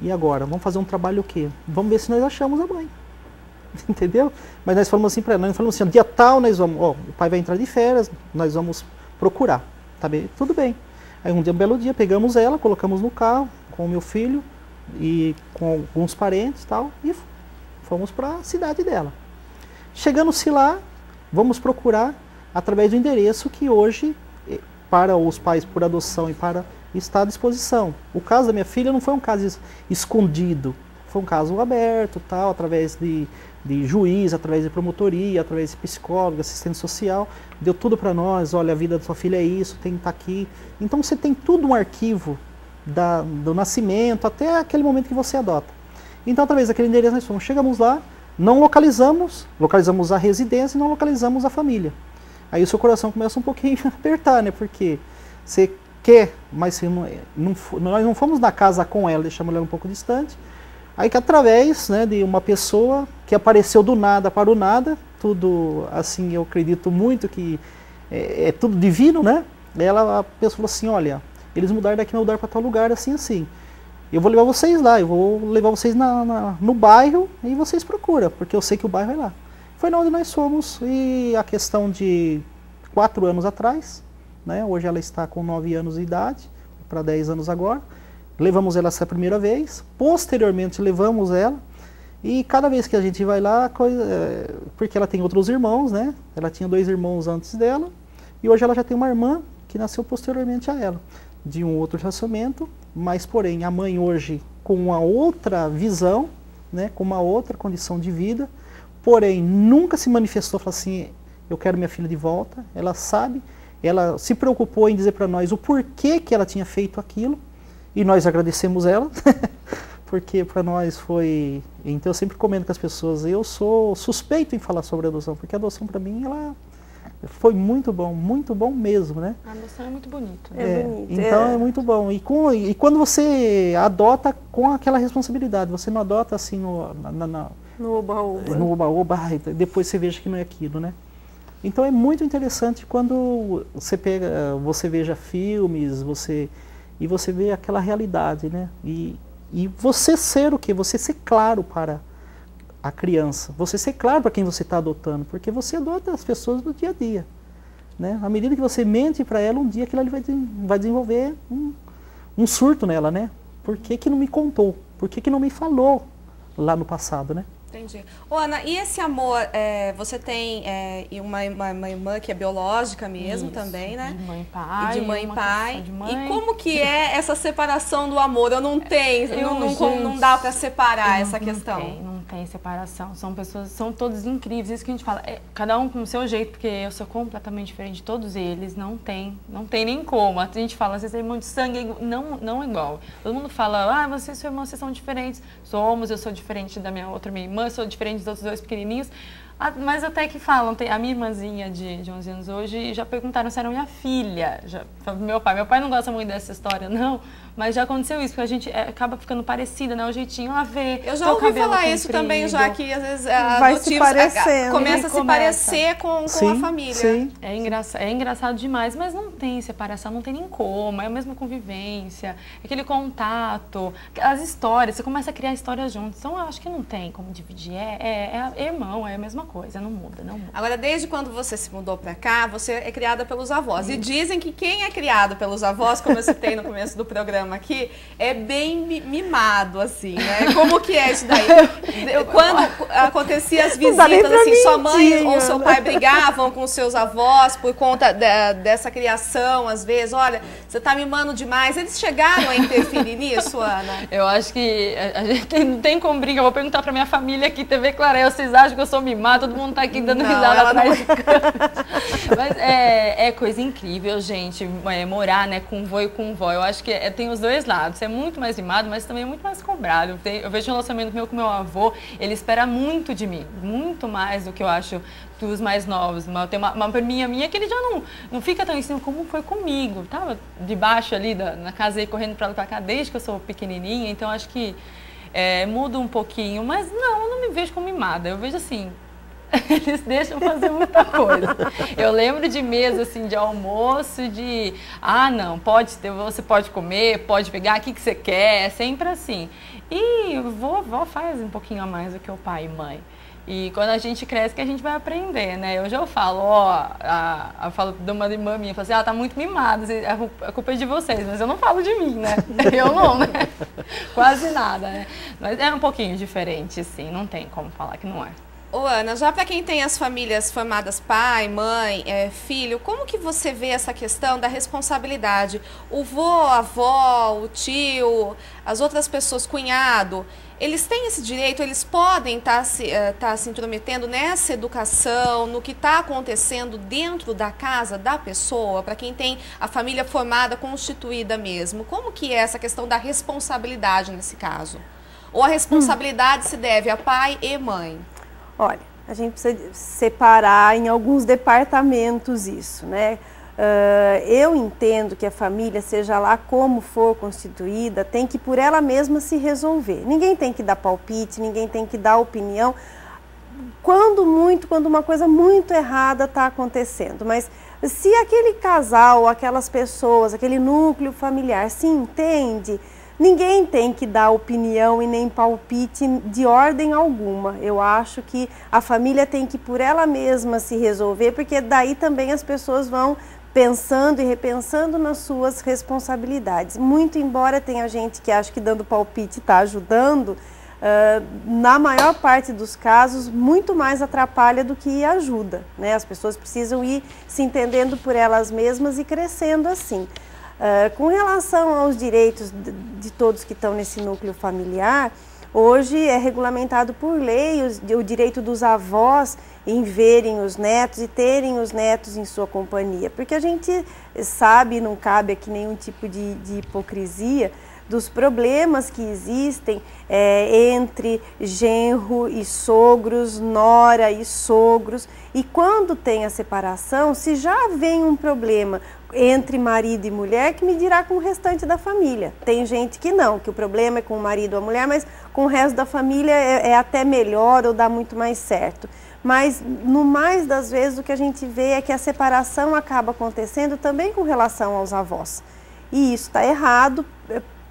E agora, vamos fazer um trabalho o quê? Vamos ver se nós achamos a mãe. Entendeu? Mas nós falamos assim para ela, nós falamos assim, dia tal nós vamos, ó, o pai vai entrar de férias, nós vamos procurar. Tá bem? Tudo bem. Aí um dia, um belo dia, pegamos ela, colocamos no carro com o meu filho e com alguns parentes tal, e fomos para a cidade dela. Chegando-se lá, vamos procurar através do endereço que hoje, eh, para os pais por adoção e para está à disposição. O caso da minha filha não foi um caso es- escondido, foi um caso aberto, tal, através de, de juiz, através de promotoria, através de psicólogo, assistente social, deu tudo para nós, olha, a vida da sua filha é isso, tem que estar aqui. Então você tem tudo um arquivo da- do nascimento até aquele momento que você adota. Então, através daquele endereço, nós fomos, chegamos lá, não localizamos, localizamos a residência e não localizamos a família. Aí o seu coração começa um pouquinho a apertar, né? Porque você quer, mas você não, não fo- nós não fomos na casa com ela, deixamos ela um pouco distante. Aí que através né, de uma pessoa que apareceu do nada para o nada, tudo assim, eu acredito muito que é, é tudo divino, né? Ela, a pessoa falou assim, olha, eles mudaram daqui, mudaram para tal lugar, assim, assim. Eu vou levar vocês lá, eu vou levar vocês na, na- no bairro e vocês procuram, porque eu sei que o bairro é lá. Foi onde nós fomos e a questão de quatro anos atrás, né? Hoje ela está com nove anos de idade, para 10 anos agora. Levamos ela essa primeira vez, posteriormente levamos ela e cada vez que a gente vai lá, coisa, é, porque ela tem outros irmãos, né? Ela tinha dois irmãos antes dela e hoje ela já tem uma irmã que nasceu posteriormente a ela, de um outro relacionamento, mas porém a mãe hoje com uma outra visão, né? Com uma outra condição de vida, porém nunca se manifestou, falou assim, eu quero minha filha de volta. Ela sabe, ela se preocupou em dizer para nós o porquê que ela tinha feito aquilo e nós agradecemos ela, porque para nós foi. Então eu sempre comento com as pessoas, eu sou suspeito em falar sobre adoção, porque a adoção para mim ela foi muito bom, muito bom mesmo, né? A adoção é muito bonito. É É, bonito, então é. é. muito bom. E, com, e quando você adota com aquela responsabilidade, você não adota assim no, na- na- No oba-oba. no oba-oba, ai, depois você veja que não é aquilo, né? Então é muito interessante quando você pega, você veja filmes, você e você vê aquela realidade, né? E, e você ser o que? Você ser claro para a criança. Você ser claro para quem você está adotando, porque você adota as pessoas do dia a dia. Né? À medida que você mente para ela, um dia aquilo ali vai, vai desenvolver um, um surto nela, né? Por que, que não me contou? Por que, que não me falou lá no passado, né? Entendi. Ô, Ana, e esse amor, é, você tem é, uma, uma, uma, irmã que é biológica mesmo Isso, também, né? De mãe e pai. E de mãe e pai. Mãe. E como que é essa separação do amor? Eu não tenho, Eu, não, não, gente, não dá para separar não- essa não questão. tem, não tem separação. São pessoas, são todos incríveis. Isso que a gente fala, é, cada um com o seu jeito, porque eu sou completamente diferente de todos eles. Não tem, não tem nem como. A gente fala, vocês têm irmão de sangue, é não, não é igual. Todo mundo fala, ah, você e seu irmão, vocês são diferentes. Somos, eu sou diferente da minha outra minha irmã, sou diferente dos outros dois pequenininhos. Ah, Mas até que falam, tem a minha irmãzinha de, de 11 anos hoje, já perguntaram se era minha filha. Já, meu pai. Meu pai não gosta muito dessa história, não. Mas já aconteceu isso, porque a gente é, acaba ficando parecida, né? O jeitinho, a ver. Eu já ouvi falar isso comprido. também, já que às vezes a Vai se adotivos, a- a- parecendo. começa a se Começa. parecer com, com a Sim, família. sim. É, engraça, é engraçado demais, mas não tem separação, não tem nem como, é a mesma convivência, aquele contato, as histórias, você começa a criar histórias juntos. Então eu acho que não tem como dividir, é, é, é irmão, é a mesma coisa, não muda, não muda. Agora, desde quando você se mudou pra cá, você é criada pelos avós. E dizem que quem é criado pelos avós, como eu citei no começo do programa aqui, é bem mi- mimado, assim, né? Como que é isso daí? Quando acontecia as visitas, assim, sua mãe ou seu pai brigavam com seus avós por conta da- dessa criação, às vezes, olha, você tá mimando demais. Eles chegaram a interferir nisso, Ana? Eu acho que a, gente não tem como brincar. Eu vou perguntar pra minha família aqui, TV Clarel, vocês acham que eu sou mimada? Todo mundo tá aqui dando Não, risada ela atrás de câmera. Mas é, é coisa incrível, gente, é, morar né, com vô e com vó. Eu acho que é- tem os dois lados. É muito mais mimado, mas também é muito mais cobrado. Tem- eu vejo um relacionamento meu com meu avô, ele espera muito de mim, muito mais do que eu acho dos mais novos. Uma, tem uma, uma priminha minha que ele já não, não fica tão em cima como foi comigo. Tava debaixo ali da, na casa e correndo pra lá pra cá desde que eu sou pequenininha, então acho que é, muda um pouquinho. Mas não, eu não me vejo como mimada. Eu vejo assim, eles deixam fazer muita coisa. Eu lembro de mesa assim de almoço, de ah não, pode ter, você pode comer, pode pegar, o que, que você quer, é sempre assim. E vovó faz um pouquinho a mais do que o pai e mãe. E quando a gente cresce que a gente vai aprender, né? Hoje eu falo, ó, a, a, falo de uma irmã minha, falo assim, ah, tá muito mimada, a a culpa é de vocês, mas eu não falo de mim, né? Eu não, né? Quase nada, né? Mas é um pouquinho diferente, sim, não tem como falar que não é. Ô Ana, já para quem tem as famílias formadas pai, mãe, é, filho, como que você vê essa questão da responsabilidade? O vô, a avó, o tio, as outras pessoas, cunhado, eles têm esse direito, eles podem estar se, eh, tá se intrometendo nessa educação, no que está acontecendo dentro da casa da pessoa, para quem tem a família formada, constituída mesmo. Como que é essa questão da responsabilidade nesse caso? Ou a responsabilidade se deve a pai e mãe? Olha, a gente precisa separar em alguns departamentos isso, né? Ah, eu entendo que a família, seja lá como for constituída, tem que por ela mesma se resolver. Ninguém tem que dar palpite, ninguém tem que dar opinião. Quando muito, quando uma coisa muito errada está acontecendo, mas se aquele casal, aquelas pessoas, aquele núcleo familiar se entende, Ninguém tem que dar opinião e nem palpite de ordem alguma. Eu acho que a família tem que por ela mesma se resolver, porque daí também as pessoas vão pensando e repensando nas suas responsabilidades. Muito embora tenha gente que acha que dando palpite está ajudando, uh, na maior parte dos casos, muito mais atrapalha do que ajuda. Né? As pessoas precisam ir se entendendo por elas mesmas e crescendo assim. Uh, com relação aos direitos de, de, todos que estão nesse núcleo familiar, hoje é regulamentado por lei o direito dos avós em verem os netos e terem os netos em sua companhia, porque a gente sabe, não cabe aqui nenhum tipo de, de hipocrisia, dos problemas que existem é, entre genro e sogros, nora e sogros. E quando tem a separação, se já vem um problema entre marido e mulher, que me dirá com o restante da família. Tem gente que não, que o problema é com o marido ou a mulher, mas com o resto da família é, é até melhor ou dá muito mais certo. Mas, no mais das vezes, o que a gente vê é que a separação acaba acontecendo também com relação aos avós. E isso está errado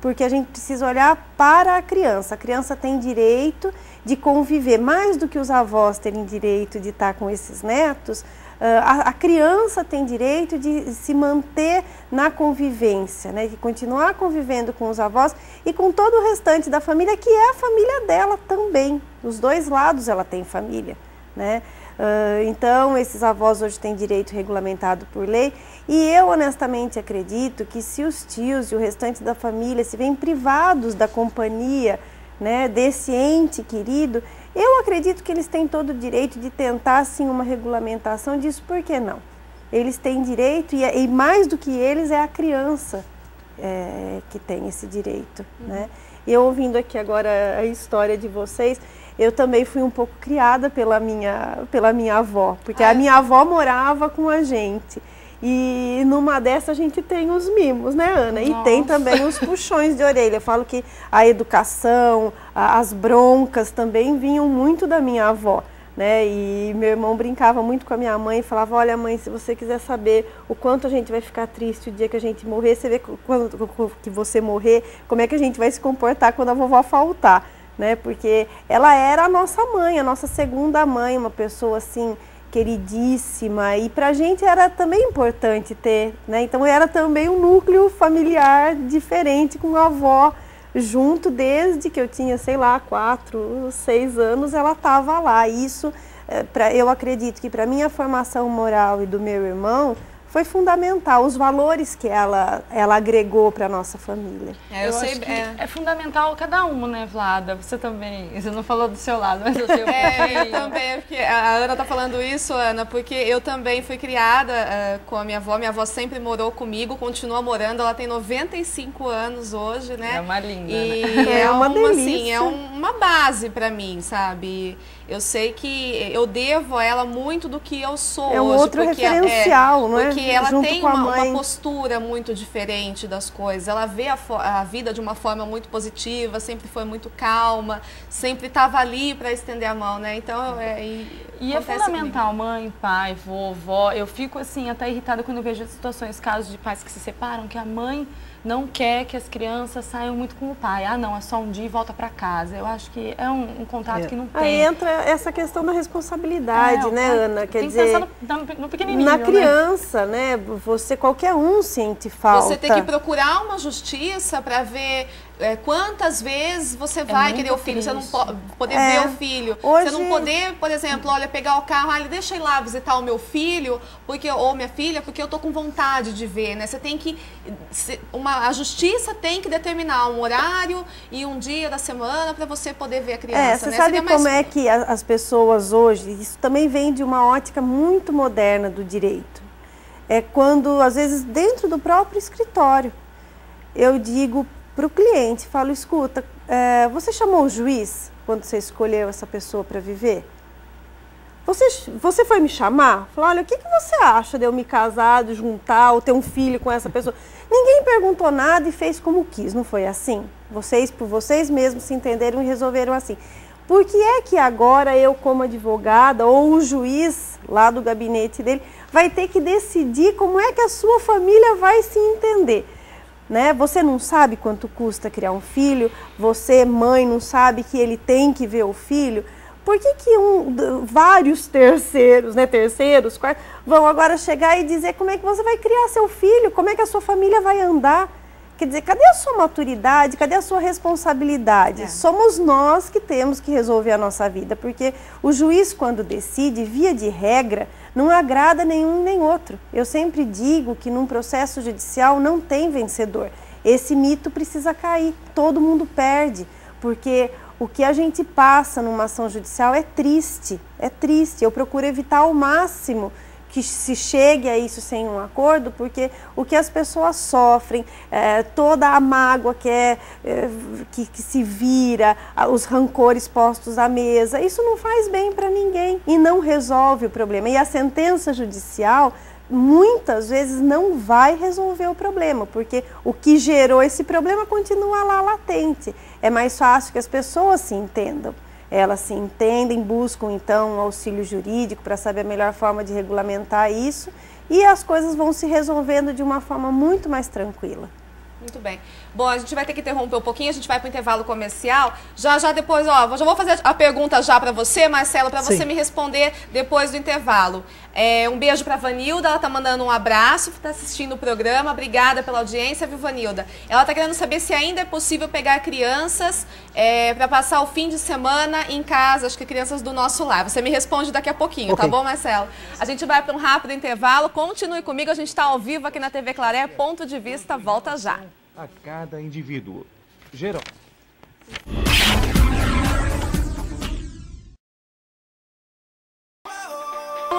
porque a gente precisa olhar para a criança. A criança tem direito de conviver, mais do que os avós terem direito de estar com esses netos, ah, a, criança tem direito de se manter na convivência, né, de continuar convivendo com os avós e com todo o restante da família, que é a família dela também. Dos dois lados ela tem família. Né? Uh, então, esses avós hoje têm direito regulamentado por lei e eu honestamente acredito que se os tios e o restante da família se veem privados da companhia né, desse ente querido, eu acredito que eles têm todo o direito de tentar sim uma regulamentação disso, por que não? Eles têm direito e, e mais do que eles é a criança é, que tem esse direito, uhum. né? Eu ouvindo aqui agora a história de vocês, eu também fui um pouco criada pela minha, pela minha avó, porque ah, a minha avó morava com a gente. E numa dessa a gente tem os mimos, né, Ana? Nossa. E tem também os puxões de orelha. Eu falo que a educação, a, as broncas também vinham muito da minha avó. Né? E meu irmão brincava muito com a minha mãe e falava: Olha, mãe, se você quiser saber o quanto a gente vai ficar triste o dia que a gente morrer, você vê quando que você morrer, como é que a gente vai se comportar quando a vovó faltar, né? Porque ela era a nossa mãe, a nossa segunda mãe, uma pessoa assim queridíssima e para a gente era também importante ter, né? Então era também um núcleo familiar diferente com a avó junto desde que eu tinha, sei lá, quatro, seis anos, ela estava lá. Isso, é, pra, eu acredito que para minha formação moral e do meu irmão, foi fundamental, os valores que ela, ela agregou para a nossa família. É, eu, eu sei, é. é. fundamental cada um, né, Vlada? Você também, você não falou do seu lado, mas o seu É, eu também, porque a Ana tá falando isso, Ana, porque eu também fui criada uh, com a minha avó, minha avó sempre morou comigo, continua morando, ela tem 95 anos hoje, né? É uma linda, e né? É, é uma, uma delícia. Assim, é uma base para mim, sabe? Eu sei que eu devo a ela muito do que eu sou é um hoje. outro porque referencial, é, não é? Porque ela Junto tem uma, uma, postura muito diferente das coisas. Ela vê a, a, vida de uma forma muito positiva, sempre foi muito calma, sempre estava ali para estender a mão, né? Então, é, e, e é fundamental, comigo. mãe, pai, vovó. Eu fico assim até irritada quando eu vejo situações, casos de pais que se separam, que a mãe não quer que as crianças saiam muito com o pai. Ah, não, é só um dia e volta para casa. Eu acho que é um, um contato é. que não tem. Aí entra essa questão da responsabilidade, é, né, pai, Ana? Quer dizer, no, no pequenininho, na né? criança, né? né? Você qualquer um sente falta. Você tem que procurar uma justiça para ver é, quantas vezes você é vai querer o filho, você não po poder é. ver o filho. Hoje... Você não poder, por exemplo, olha, pegar o carro, olha, deixa eu ir lá visitar o meu filho, porque ou minha filha, porque eu tô com vontade de ver, né? Você tem que uma a justiça tem que determinar um horário e um dia da semana para você poder ver a criança, é, você né? sabe como é que as pessoas hoje, isso também vem de uma ótica muito moderna do direito. É quando às vezes dentro do próprio escritório eu digo para o cliente, falo, escuta, é, você chamou o juiz quando você escolheu essa pessoa para viver? Você, você foi me chamar? Falou, olha, o que, que você acha de eu me casar, de juntar ou ter um filho com essa pessoa? Ninguém perguntou nada e fez como quis, não foi assim? Vocês, por vocês mesmos, se entenderam e resolveram assim. Por que é que agora eu, como advogada, ou o juiz lá do gabinete dele, vai ter que decidir como é que a sua família vai se entender? Né? Você não sabe quanto custa criar um filho, você, mãe, não sabe que ele tem que ver o filho. Por que, que um, vários terceiros, né, terceiros, quartos, vão agora chegar e dizer como é que você vai criar seu filho, como é que a sua família vai andar? Quer dizer, cadê a sua maturidade, cadê a sua responsabilidade? É. Somos nós que temos que resolver a nossa vida, porque o juiz, quando decide, via de regra, não agrada nenhum nem outro. Eu sempre digo que num processo judicial não tem vencedor. Esse mito precisa cair, todo mundo perde, porque o que a gente passa numa ação judicial é triste, é triste. Eu procuro evitar ao máximo que se chegue a isso sem um acordo, porque o que as pessoas sofrem, é, toda a mágoa que, é, é, que, que, se vira, os rancores postos à mesa, isso não faz bem para ninguém e não resolve o problema. E a sentença judicial muitas vezes não vai resolver o problema, porque o que gerou esse problema continua lá latente. É mais fácil que as pessoas se entendam elas se entendem, buscam então um auxílio jurídico para saber a melhor forma de regulamentar isso e as coisas vão se resolvendo de uma forma muito mais tranquila. Muito bem. Bom, a gente vai ter que interromper um pouquinho, a gente vai para o intervalo comercial. Já, já depois, ó, já vou fazer a pergunta já para você, Marcelo, para você me responder depois do intervalo. É, um beijo para Vanilda, ela tá mandando um abraço, está assistindo o programa. Obrigada pela audiência, viu, Vanilda? Ela tá querendo saber se ainda é possível pegar crianças é, para passar o fim de semana em casa, acho que crianças do nosso lar. Você me responde daqui a pouquinho, tá okay. tá bom, Marcelo? A gente vai para um rápido intervalo. Continue comigo, a gente está ao vivo aqui na TV Claré, ponto de vista, volta já a cada indivíduo. Geral.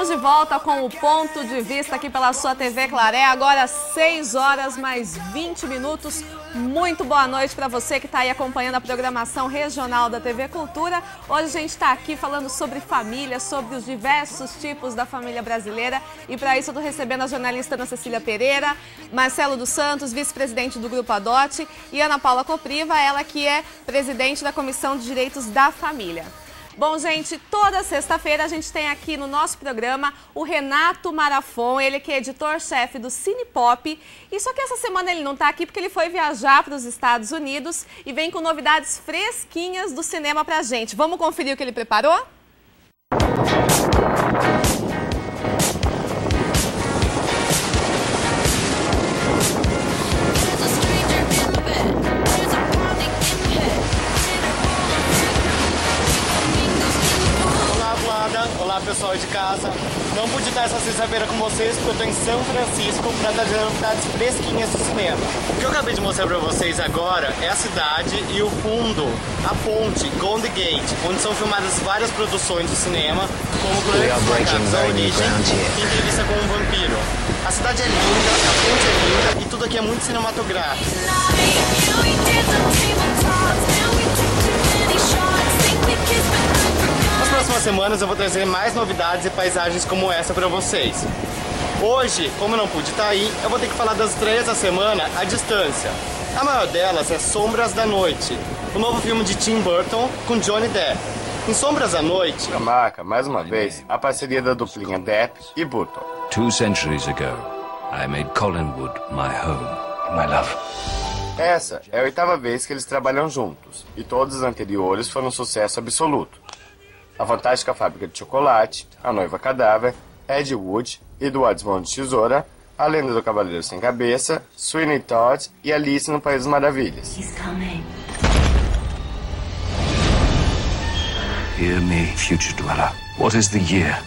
Estamos de volta com o ponto de vista aqui pela sua TV Claré. Agora 6 horas mais 20 minutos. Muito boa noite para você que está aí acompanhando a programação regional da TV Cultura. Hoje a gente está aqui falando sobre família, sobre os diversos tipos da família brasileira. E para isso eu estou recebendo a jornalista Ana Cecília Pereira, Marcelo dos Santos, vice-presidente do Grupo Adote, e Ana Paula Copriva, ela que é presidente da Comissão de Direitos da Família. Bom, gente, toda sexta-feira a gente tem aqui no nosso programa o Renato Marafon, ele que é editor-chefe do Cine Pop. E só que essa semana ele não está aqui porque ele foi viajar para os Estados Unidos e vem com novidades fresquinhas do cinema pra gente. Vamos conferir o que ele preparou? Olá pessoal de casa, não pude estar essa sexta-feira com vocês porque eu estou em São Francisco para trazer novidades fresquinhas do cinema. O que eu acabei de mostrar para vocês agora é a cidade e o fundo, a ponte Golden Gate, onde são filmadas várias produções do cinema, como Grandes Marcados, a origem e entrevista com um vampiro. A cidade é linda, a ponte é linda e tudo aqui é muito cinematográfico próximas semanas eu vou trazer mais novidades e paisagens como essa para vocês. Hoje, como eu não pude estar tá aí, eu vou ter que falar das estreias da semana à distância. A maior delas é Sombras da Noite, o novo filme de Tim Burton com Johnny Depp. Em Sombras da Noite... Marca, mais uma vez, a parceria da duplinha Depp e Burton. Two centuries ago, I made Collinwood my home, my love. Essa é a oitava vez que eles trabalham juntos, e todos os anteriores foram um sucesso absoluto. A Fantástica Fábrica de Chocolate, A Noiva Cadáver, Ed Wood, Eduardo Mão de Tesoura, A Lenda do Cavaleiro Sem Cabeça, Sweeney Todd e Alice no País das Maravilhas. Hear me, future dweller. What is the year?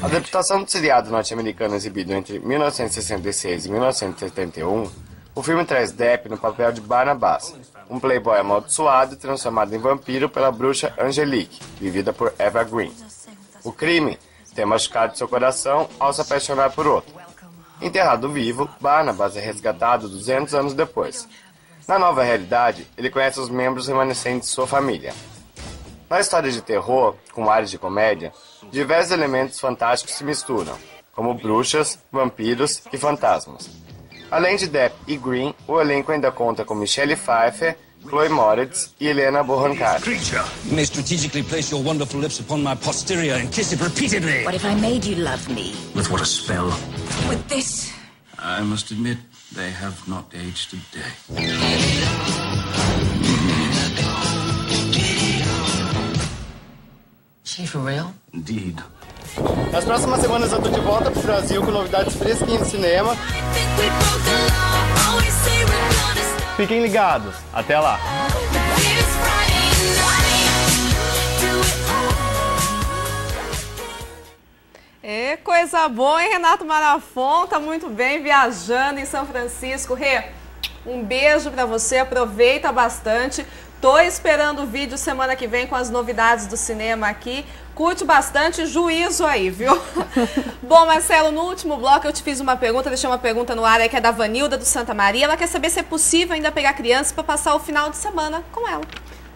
A adaptação do seriado norte-americano exibido entre 1966 e 1971, o filme traz Depp no papel de Barnabas, um playboy amaldiçoado transformado em vampiro pela bruxa Angelique, vivida por Eva Green. O crime tem machucado seu coração ao se apaixonar por outro. Enterrado vivo, Barnabas é resgatado 200 anos depois. Na nova realidade, ele conhece os membros remanescentes de sua família. Na história de terror, com áreas de comédia, diversos elementos fantásticos se misturam, como bruxas, vampiros e fantasmas. Além de Depp e Green, o elenco ainda conta com Michelle Pfeiffer, Chloe Moritz e Helena Bonham Carter. You may strategically place your wonderful lips upon my posterior and kiss it repeatedly. What if I made you love me? With what a spell. With this. I must admit, they have not aged a day. She for real? Indeed. Nas próximas semanas eu tô de volta pro Brasil com novidades fresquinhas de cinema. Fiquem ligados. Até lá. É coisa boa, hein, Renato Marafon? Tá muito bem viajando em São Francisco. Rê, um beijo para você, aproveita bastante. Tô esperando o vídeo semana que vem com as novidades do cinema aqui. Curte bastante, juízo aí, viu? Bom, Marcelo, no último bloco eu te fiz uma pergunta, deixei uma pergunta no ar aí que é da Vanilda do Santa Maria. Ela quer saber se é possível ainda pegar crianças para passar o final de semana com ela.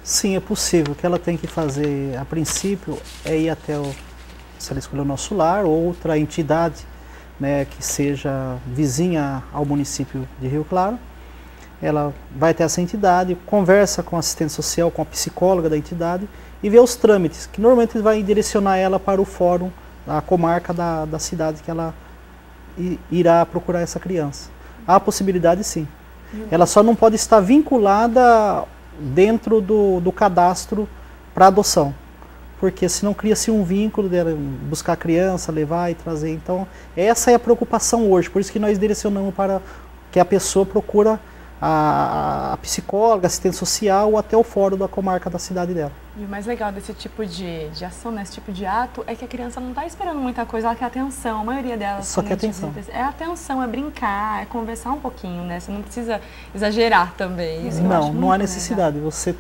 Sim, é possível. O que ela tem que fazer, a princípio, é ir até o, se ela escolher o nosso lar ou outra entidade né, que seja vizinha ao município de Rio Claro ela vai até essa entidade, conversa com a assistente social, com a psicóloga da entidade e vê os trâmites, que normalmente vai direcionar ela para o fórum, a comarca da, da cidade que ela irá procurar essa criança. Há possibilidade sim. Ela só não pode estar vinculada dentro do, do cadastro para adoção. Porque senão cria-se um vínculo de buscar a criança, levar e trazer. Então, essa é a preocupação hoje. Por isso que nós direcionamos para que a pessoa procura a, a psicóloga, assistente social ou até o fórum da comarca da cidade dela. E o mais legal desse tipo de, de ação, nesse tipo de ato, é que a criança não está esperando muita coisa, ela quer atenção. A maioria delas Só quer atenção. É atenção, é brincar, é conversar um pouquinho, né? Você não precisa exagerar também. Isso não, não há necessidade. Você,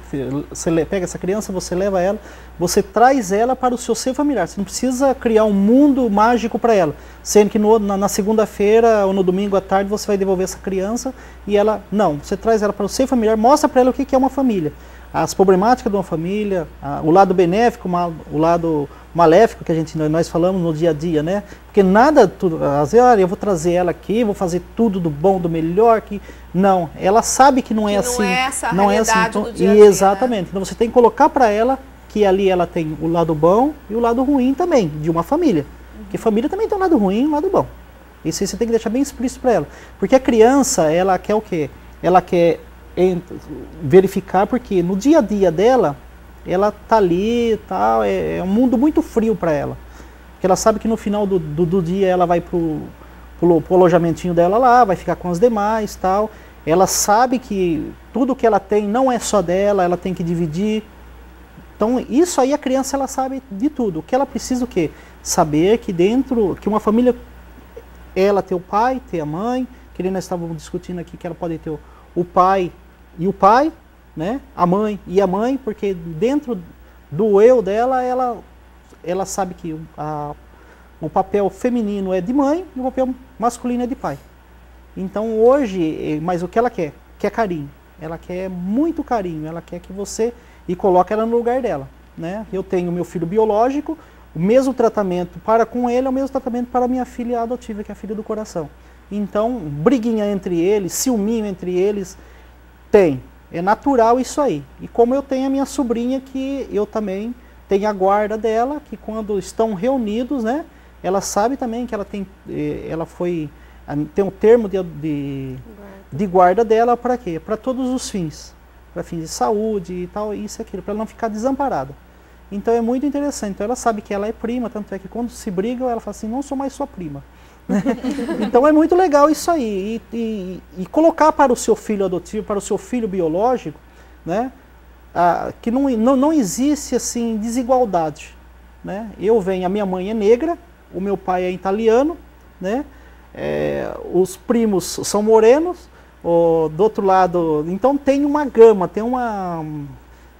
você pega essa criança, você leva ela, você traz ela para o seu ser familiar. Você não precisa criar um mundo mágico para ela. Sendo que no, na, na segunda-feira ou no domingo à tarde você vai devolver essa criança e ela. Não, você traz ela para o ser familiar, mostra para ela o que é uma família as problemáticas de uma família, a, o lado benéfico, o lado maléfico que a gente nós falamos no dia a dia, né? Porque nada, tudo, às vezes, olha, eu vou trazer ela aqui, vou fazer tudo do bom, do melhor, que não, ela sabe que não é que assim, não é essa não é assim, então, do dia -dia, né? exatamente. Né? Então você tem que colocar para ela que ali ela tem o lado bom e o lado ruim também de uma família, uhum. que família também tem um lado ruim e um lado bom. Isso aí você tem que deixar bem explícito para ela, porque a criança ela quer o quê? Ela quer verificar, porque no dia a dia dela, ela tá ali tal, é, é um mundo muito frio para ela. Porque ela sabe que no final do, do, do dia ela vai pro, pro, pro alojamentinho dela lá, vai ficar com as demais tal. Ela sabe que tudo que ela tem não é só dela, ela tem que dividir. Então, isso aí a criança ela sabe de tudo. O que ela precisa o quê? Saber que dentro, que uma família, ela tem o pai, tem a mãe, que nós estávamos discutindo aqui que ela pode ter o, o pai e o pai, né? A mãe e a mãe, porque dentro do eu dela, ela, ela sabe que a, o papel feminino é de mãe e o papel masculino é de pai. Então hoje, eh, mas o que ela quer? Quer carinho. Ela quer muito carinho, ela quer que você e coloque ela no lugar dela. Né? Eu tenho meu filho biológico, o mesmo tratamento para com ele é o mesmo tratamento para minha filha adotiva, que é a filha do coração. Então, briguinha entre eles, ciúminho entre eles, tem. É natural isso aí. E como eu tenho a minha sobrinha, que eu também tenho a guarda dela, que quando estão reunidos, né, ela sabe também que ela tem, eh, ela foi, tem um termo de, de, de guarda dela para quê? Para todos os fins. Para fins de saúde e tal, isso e aquilo, para ela não ficar desamparada. Então é muito interessante. Então ela sabe que ela é prima, tanto é que quando se brigam, ela fala assim, não sou mais sua prima. Então é muito legal isso aí. E, e, e, colocar para o seu filho adotivo, para o seu filho biológico, né, que não, não, não existe assim desigualdade. Né? Eu venho, a minha mãe é negra, o meu pai é italiano, né? É, os primos são morenos, o, do outro lado, então tem uma gama, tem uma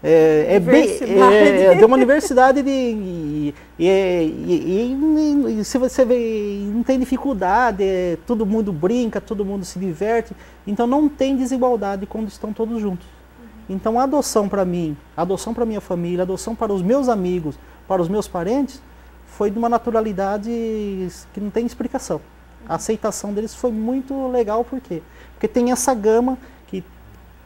é, é bem é, é, de uma universidade de e, e, e, e, se você vê não tem dificuldade é, todo mundo brinca todo mundo se diverte então não tem desigualdade quando estão todos juntos. Uhum. então a adoção para mim a adoção para minha família a adoção para os meus amigos para os meus parentes foi de uma naturalidade que não tem explicação. A aceitação deles foi muito legal por quê? Porque tem essa gama que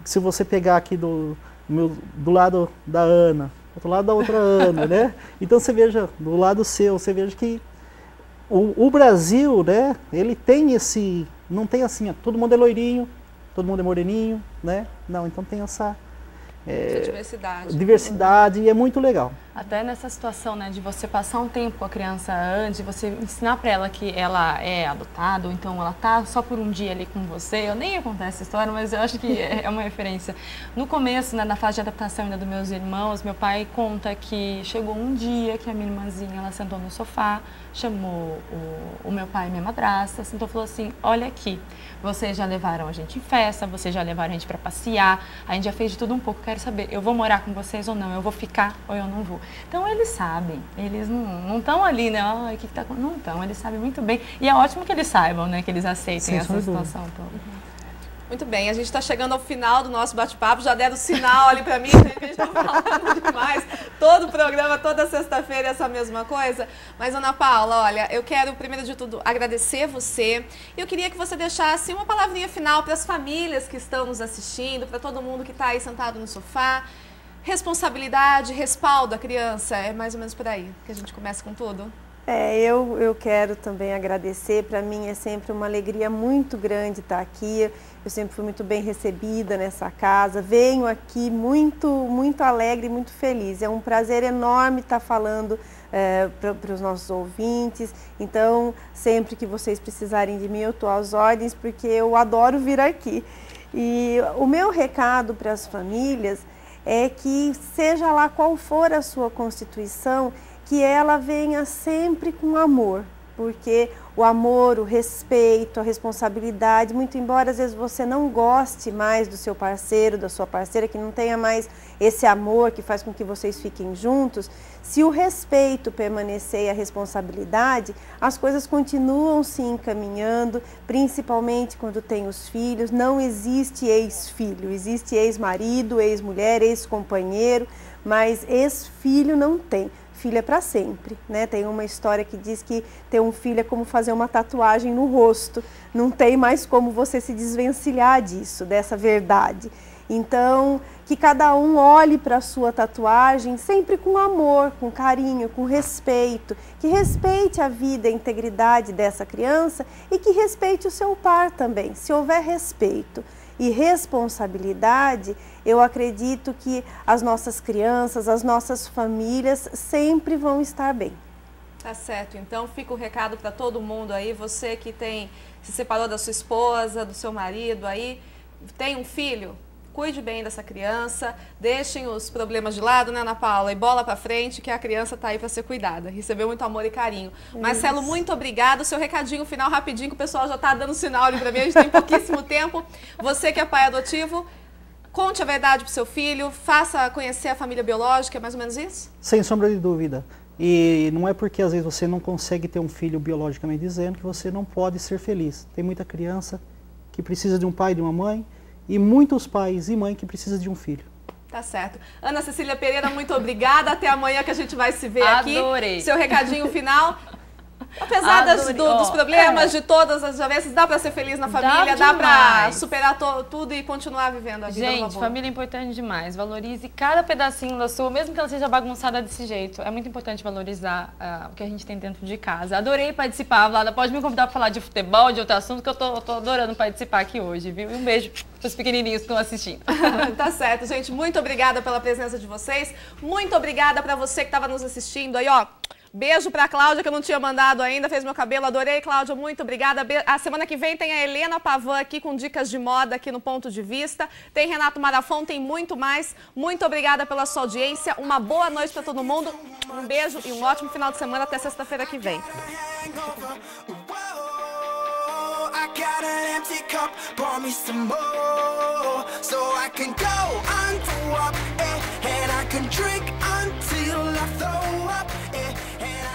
se você pegar aqui do meu, do lado da Ana, do lado da outra Ana, né? Então você veja, do lado seu, você veja que o, o, Brasil, né, ele tem esse, não tem assim, todo mundo é loirinho, todo mundo é moreninho, né? Não, então tem essa é, diversidade. Diversidade e é muito legal. Até nessa situação, né, de você passar um tempo com a criança antes, você ensinar para ela que ela é adotada, ou então ela tá só por um dia ali com você. Eu nem ia contar essa história, mas eu acho que é uma referência. No começo, né, na fase de adaptação ainda dos meus irmãos, meu pai conta que chegou um dia que a minha irmãzinha, ela sentou no sofá, chamou o, o meu pai e minha madrasta, sentou e falou assim, olha aqui, vocês já levaram a gente em festa, vocês já levaram a gente para passear, a gente já fez de tudo um pouco, quero saber, eu vou morar com vocês ou não, eu vou ficar ou eu não vou. Então eles sabem, eles não estão ali, né? Ai, o que, que tá Não estão, eles sabem muito bem. E é ótimo que eles saibam, né? Que eles aceitem Sim, essa situação toda. Muito bem, a gente está chegando ao final do nosso bate-papo. Já deram sinal ali para mim, que a gente está falando demais. Todo o programa, toda sexta-feira, essa mesma coisa. Mas, Ana Paula, olha, eu quero, primeiro de tudo, agradecer você. Eu queria que você deixasse uma palavrinha final para as famílias que estão nos assistindo, para todo mundo que está aí sentado no sofá. Responsabilidade, respaldo à criança, é mais ou menos por aí que a gente começa com tudo? É, eu, eu quero também agradecer. Para mim é sempre uma alegria muito grande estar aqui. Eu sempre fui muito bem recebida nessa casa. Venho aqui muito, muito alegre, muito feliz. É um prazer enorme estar falando é, para os nossos ouvintes. Então, sempre que vocês precisarem de mim, eu estou às ordens, porque eu adoro vir aqui. E o meu recado para as famílias é que, seja lá qual for a sua constituição, que ela venha sempre com amor, porque o amor, o respeito, a responsabilidade, muito embora às vezes você não goste mais do seu parceiro, da sua parceira, que não tenha mais esse amor que faz com que vocês fiquem juntos, se o respeito permanecer e a responsabilidade, as coisas continuam se encaminhando, principalmente quando tem os filhos. Não existe ex-filho, existe ex-marido, ex-mulher, ex-companheiro, mas ex-filho não tem filho é para sempre, né? Tem uma história que diz que ter um filho é como fazer uma tatuagem no rosto, não tem mais como você se desvencilhar disso, dessa verdade. Então, que cada um olhe para a sua tatuagem sempre com amor, com carinho, com respeito, que respeite a vida a integridade dessa criança e que respeite o seu par também, se houver respeito e responsabilidade, eu acredito que as nossas crianças, as nossas famílias sempre vão estar bem. Tá certo. Então fica o recado para todo mundo aí, você que tem se separou da sua esposa, do seu marido aí, tem um filho, cuide bem dessa criança, deixem os problemas de lado, né, Ana Paula? E bola para frente, que a criança tá aí para ser cuidada. Recebeu muito amor e carinho. Isso. Marcelo, muito obrigado. Seu recadinho final rapidinho, que o pessoal já tá dando sinal ali para mim, a gente tem pouquíssimo tempo. Você que é pai adotivo, conte a verdade pro seu filho, faça conhecer a família biológica, é mais ou menos isso? Sem sombra de dúvida. E não é porque às vezes você não consegue ter um filho biologicamente dizendo que você não pode ser feliz. Tem muita criança que precisa de um pai e de uma mãe e muitos pais e mães que precisam de um filho. Tá certo. Ana Cecília Pereira, muito obrigada. Até amanhã que a gente vai se ver Adorei. aqui. Adorei. Seu recadinho final. Apesar das, do, dos problemas, é. de todas as vezes, dá para ser feliz na família, dá, dá para superar to, tudo e continuar vivendo a vida Gente, família é importante demais. Valorize cada pedacinho da sua, mesmo que ela seja bagunçada desse jeito. É muito importante valorizar uh, o que a gente tem dentro de casa. Adorei participar, Vlada. Pode me convidar para falar de futebol, de outro assunto, que eu tô, eu tô adorando participar aqui hoje, viu? E um beijo para os pequenininhos que estão assistindo. tá certo, gente. Muito obrigada pela presença de vocês. Muito obrigada para você que estava nos assistindo aí, ó. Beijo pra Cláudia, que eu não tinha mandado ainda, fez meu cabelo. Adorei, Cláudia, muito obrigada. A semana que vem tem a Helena Pavan aqui com dicas de moda aqui no Ponto de Vista. Tem Renato Marafon, tem muito mais. Muito obrigada pela sua audiência. Uma boa noite para todo mundo. Um beijo e um ótimo final de semana. Até sexta-feira que vem. got an empty cup, pour me some more So I can go up and, and I can drink And